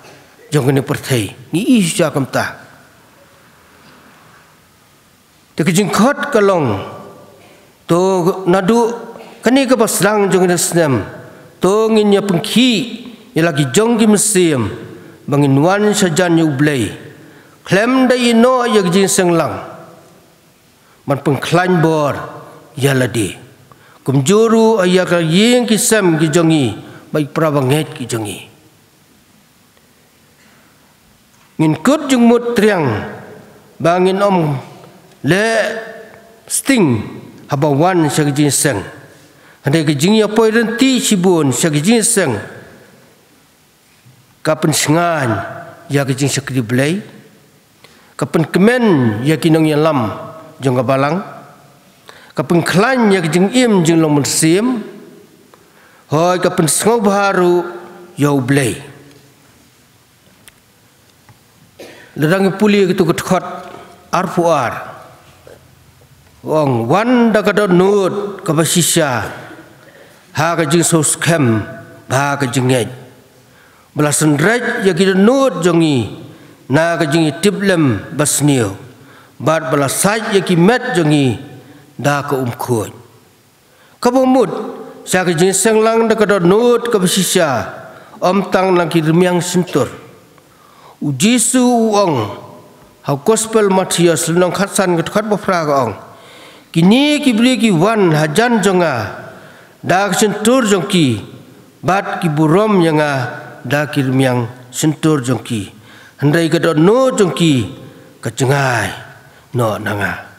jong ni perthai ni i sya kam ta te jeng khot kalong to nadu kani ke pasrang jong ni snem tongin ya pengki. Ya lagi jong ki mesim. Bangin wan sajan yu blay klem da ino ya jin senglang man pengklan bor. Ya ladi kum juru aya ka ying ki sem ki jongi bai prabanget ki jongi ngin kut jung mut triang bangin om le sting haba wan sa jin seng Hande ke jing ya poi ren ti sibun sa ke jing seng. Kapan sengan ya ke jing sakri belai. Kapan kemen ya kinong ya lam jong balang. Kapan klan ya ke jing im jing long sim. Hoi kapan sengau baru? Ya belai. Lerang puli ke tu ketkot arfu ar. Wong wan da ka nut ka ha ka jing so scam ba ka jing ngej. Belasan rej ya kita nut jongi. Na ka jing tiblem basnio bad belasaj ya ki met jongi. Da ka um khoi ka bomut sa ka jing senglang da ka do nut ka besisya om tang lang ki remiang sintur. Ujisu uong ha gospel matias lenong khatsan ka khat ba fra ka ong. Kini ki bli ki wan hajan jonga. Dak sentur jongki. Bat ki burom yang a dak kirmiang sentur jongki. Hendai ka no jongki. Ka cengai no nanga.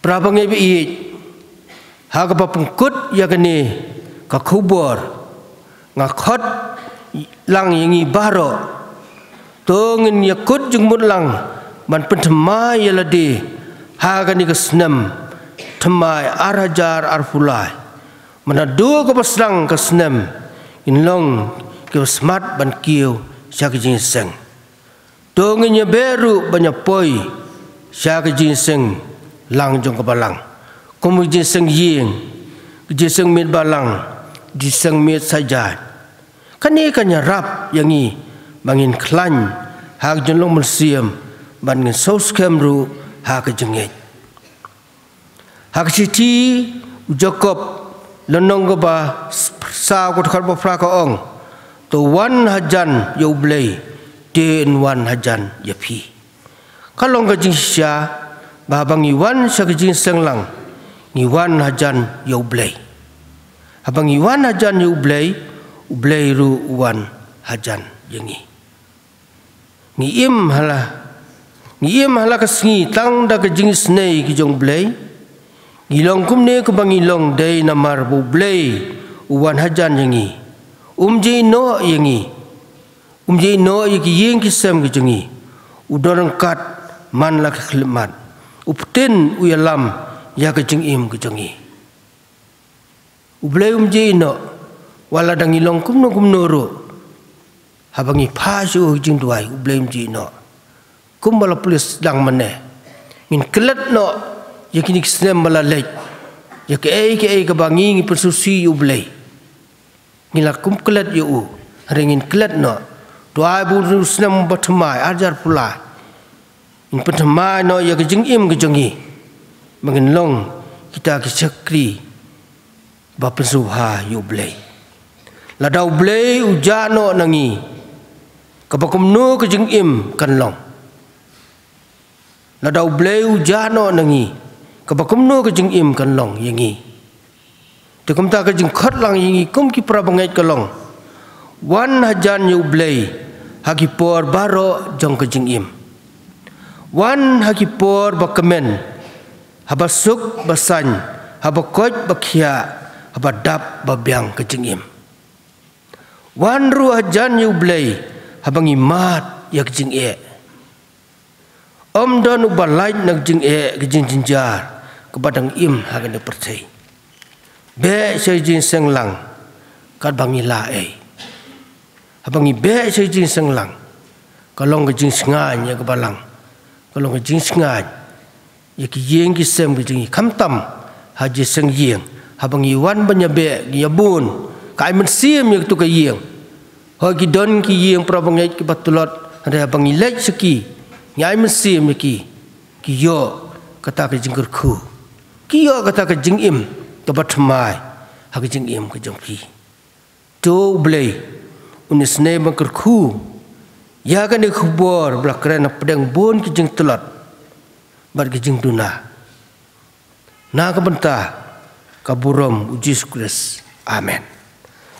Prabang e ha ka pengkut ya kene ka khubor nga khot lang yangi baro tongin yakut jung lang man penthma ya lade ha ka ni ka snam temai arajar arfulai. Mana dua ke pasang ke senem in long ke smart ban kiu syak jing seng. Dongnya beru banyak poi. Syak jing seng lang jong ke jing seng ying jing seng mit balang seng mit saja kani kanya rap yang i bangin klan hak jenlong melsiam ban ngin sos kemru hak jengit. Hak siti Jacob lenong ke ba sa ko khar ba fra ka ong to wan hajan yo blei ten wan hajan ya phi kalong ka jing sha ba bang i wan sa ka jing seng lang ni wan hajan yo blei abang i wan hajan yo blei u blei ru wan hajan yangi ni im hala im hala ka singi tang da ka jing snei ki jong blei Ilong kum ne ke bang ilong day namar bu blay uwan hajan yangi. Um je no yangi. Um je no yaki yeng kisam ke jangi. Udorang kat man lak khilmat. Upten uyalam ya ke jeng im ke jangi. Ublay um je no wala dang ilong kum no kum no ro. Habangi pasu jeng duai ublay um je no. Kum bala polis dang mane. Min kelat no ya kini kisnem malalek ya ke ai ke ai ke bangi ngi persusi yu blai ngila kum klat yu u ringin klat no dua bu snem batmai ajar pula in patmai no ya ke jing im ke jongi mangin long kita ke sakri ba pensuha yu blai la dau blai u jano nangi kapakum no ke jing im kan long. La dau blai u jano nangi Kebakum no ke jeng im kan long yang i. te kum ta ka jing khat lang yingi kum ki pra bangai kalong wan hajan yu blei. Haki por baro jong ka jing im. Wan haki por bakamen haba suk basan haba koj bakhia haba dap babyang ka jing im wan ru hajan yu blei haba ngi mat yak jing e om don ubalai nak jing e ka jing jinjar kepadang im hagan percaya be sai jin seng lang kat bangi la e abangi be sai jin seng lang kalong ke jin snga nya ke balang kalong ke jin ki yeng ki sem ke jin kam tam ha ji seng yeng abangi wan banya be ya bun. Kai men sim ye tu ke yeng ho ki don ki yeng pra bangi ki batulot ada abangi lek seki. Nyai men sim ki ki yo kata ke jing ku ki yo kata ke jing im. Ke batmai ha ke jing im ke jong pi. To blai unis ne bang khu ya ga ne khubor. Bla krena pedang bon ke jing telat bar ke jing duna na ka benta ka burom ujis kris amen.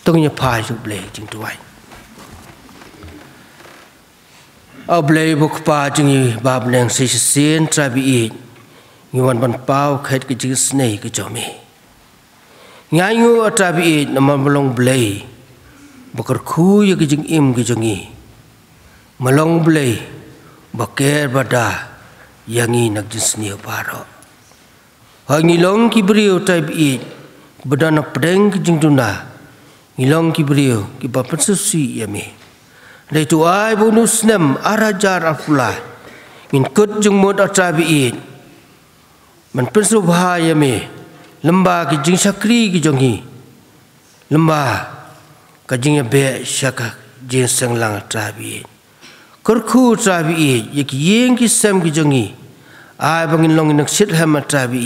Tong nya pa ju blai jing tuai a blai buk pa jing bab neng si sin trabi i. Ngi wan ban pau khet ke jing snei ke jomi ngai ngu atabi it nama melong blay bakar khu ya kijing im kijongi melong blay baker bada yangi nak jisni paro hangi long ki brio type it badana pedeng kijing duna ngilong ki brio ki bapan susi yami dai tu ai bonus nem arajar afula. Min kut jung mod atabi it man pensu bahaya lemba ki jing sakri ki jongi lemba ka jing ya be shaka jing sang lang trabi kur khu trabi ye ki yeng ki sam ki jongi ai bangin long nak sit ha ma trabi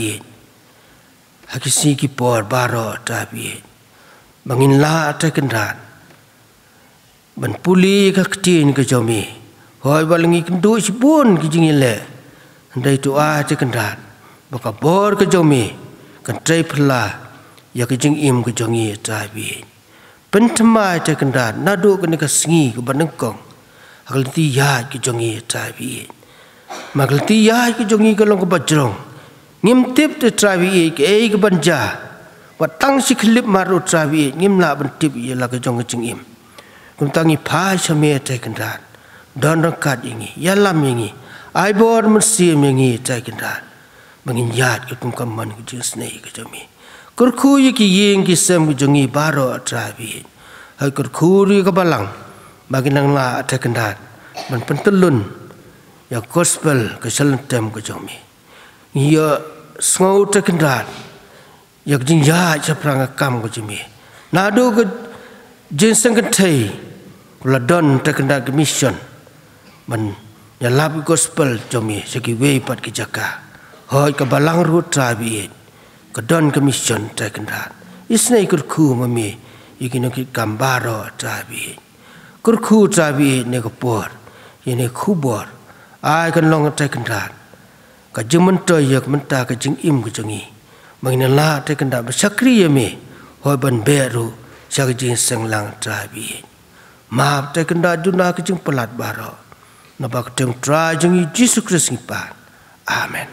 ha ki si ki por baro trabi bangin la ta ran ban puli ka ktin ka jomi hoi balangi kendu si pun ki jing le. Ndai tu a ta ran baka bor ka jomi kan trai phla ya ke jing im ke jongi tai bi pen thmai te kan da na do kan ka sngi ko ban kong akal ti ya ke jongi tai bi magal ti ya ke jongi ka long bajrong ngim tip te tai bi ke e ke ban ja wa tang si klip maru tai bi ngim la ban tip ya la ke jong jing im kum tangi pha chame te kan da don rak kat ingi ya lam ingi ai bor mun si ingi tai kan da mangin yat ke kum kam man ku snei ke jami kur khu yi ki yeng ki sem ku jongi baro atrabi hai kur khu ri ka balang bagi nang la atakandat man pentelun ya gospel ke salan tem ke jami ya ngau takandat ya jing ya prang kam ku jami na do ke jin sang ke thai la don takandat ke mission. Man ya lab gospel jami segi wei pat ki jaka. Hoi ka balang ru trabi ka don ka mission ta kanda isne kur khu ma mi. Ikino ki gambaro trabi kur khu trabi ne ko por yene khu bor ai kan long ta kanda ka jumun to yak man ta ka jing im ku jungi mangina la ta kanda ba sakri ye mi. Hoi ban be ru ka jing sang lang trabi. Ma ta kanda juna ka jing palat baro. Na ba ka tra jungi jesus christ ni pa amen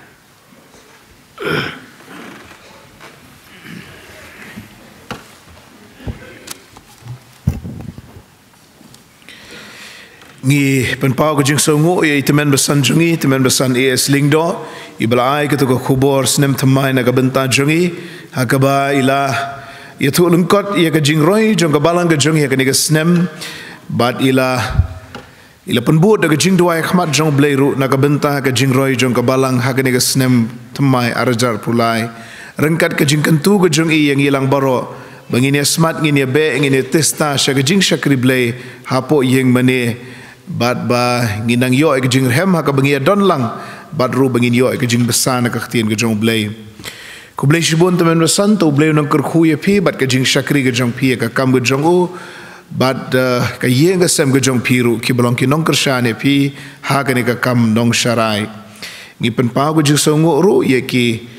ngi pen pau ko jing so ngo ye temen besan jungi temen besan es lingdo iblai ke to ko khubor snem thamai na ga benta jungi hakaba ila ye tu lungkot ye ga jing roi jong balang ga jungi ga ni ga snem. Bat ila ila pen buat da ga jing duai khmat jong bleiru na ga benta ga jing roi jong balang ha ga ni ga snem thamai arajar pulai. Rengkat ke jing kentu ga jong i yang ilang baro. Bangini smart ngini be ngini testa shaga jing shakri blei hapo yeng mane bat ba nginang yo ek jing hem ha ka bangia don lang bat ru bangin yo ek jing besana ka htien ke jong blay ku blay shibun temen wa san to blay nang kur khuye pi bat ka jing shakri ke jong pi ka kam ke jong u bat uh, ka yeng ka sem ke jong pi ru ki balong ki nong kershane pi ha ka ne ka kam nong sharai ngi pen pa ku jing so ngo ru ye ki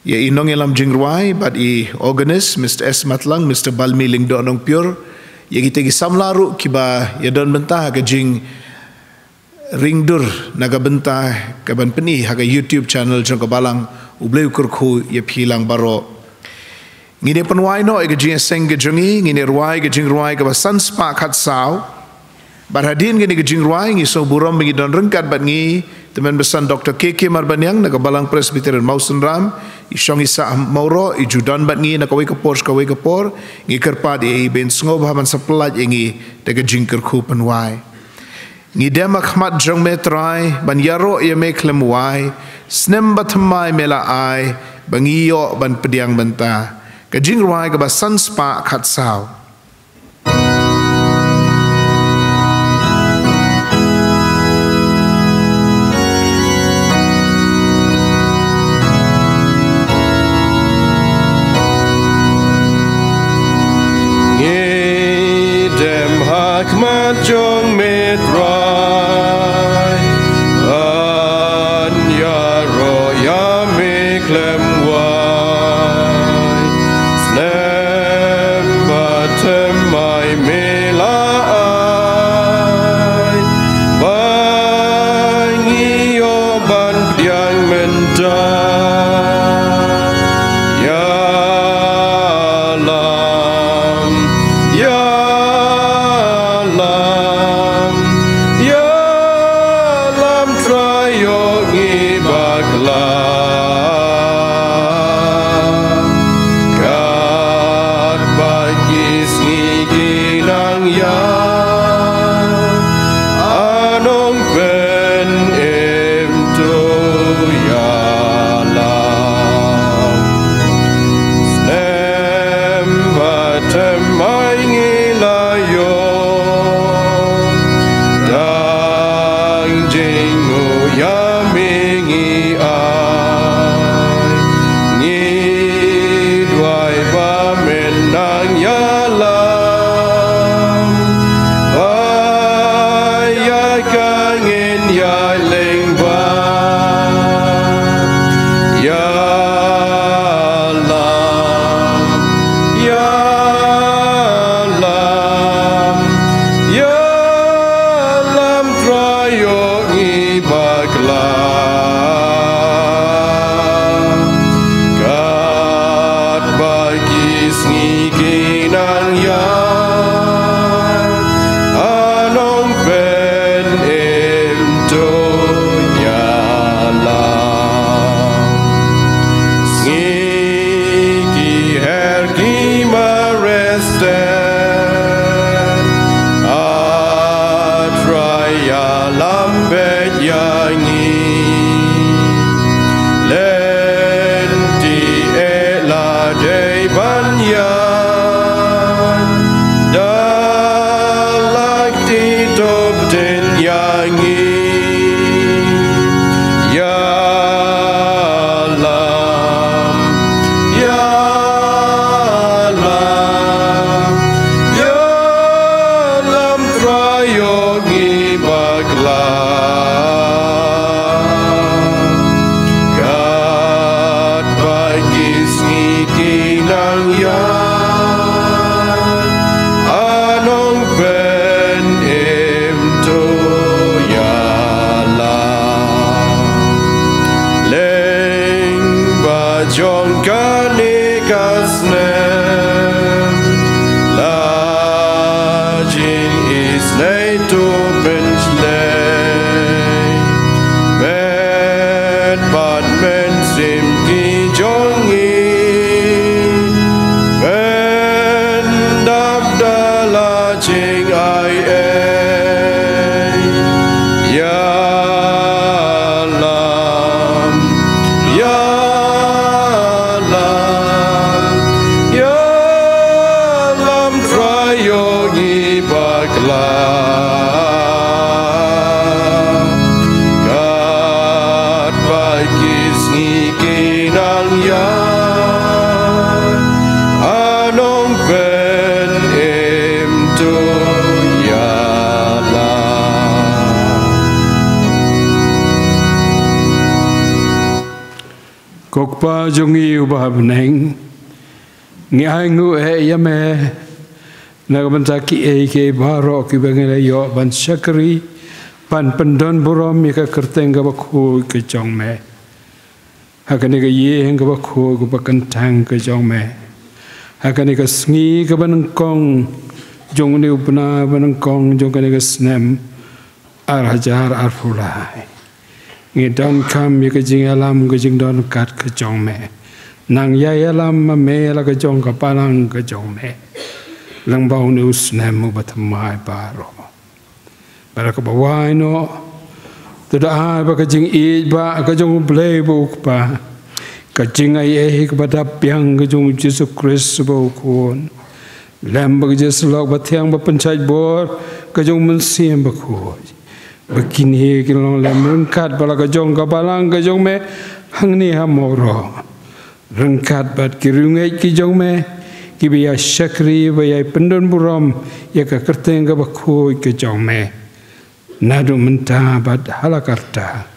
Ya inong ilam jingruai but i organist Mr. S. Matlang, Mr. Balmi Lingdo Nong Pure. Ya kita gi samlaru kiba ya don bentah ke jing ringdur naga bentah ke ban peni haga YouTube channel jong balang ubleu kurku ya pilang baro. Ngine penwai no ke jing seng ke jongi ngine ruai ke jing ruai ke basan spa khat sao. Barhadin ngine ke jing ruai ngi so buram ngi don rengkat bat ngi teman besan Dr. KK Marbanyang naga balang Presbyterian Mausen Ram isong isa mauro i judan bat ngi naga weka por ska weka por ngi kerpad i ben sngo bahaman sa pelaj ngi daga jingker ku penwai ngi demak mat jong metrai ban yaro ya me klem wai snem batmai mela ai bangi yo ban pediang benta ka jing ruai ka basan spa khat sao jong met kok pa jungi ubah beneng ngi ai ngu e ya me na ban ki e ke baro ki bangele yo ban shakri pan pendon burom mi ka kerteng ga bakhu ke jong me ha ka ga ye heng ga bakhu ga bakan tang ke jong me ha ka ni ga sngi ga ban kong jong ni upna ban kong jong ka ni ga snem ar hajar ar fulai ngi don kam mi ka jing alam ga jing don kat ka jong me nang ya alam ma me la ka jong ka palang ka jong me lang bau ni usnem mu batamai baro. Bara ka bawai no. Tada ai ba ka jing i ba ka jong play bu pa ka jing ai e ka ba da piang ka jong jesus christ bu kun lam ba jesus lok ba thiang ba panchai bor ka jong mun sim ba khu begini ki long lam rengkat bala ka jong ka balang ka jong me hang ni ha moro. Rengkat bat ki rungai ki jong me ki bi ya shakri ba ya pendon buram ya ka kerteng ka ba khu ka jong me. Nadu menta bat halakarta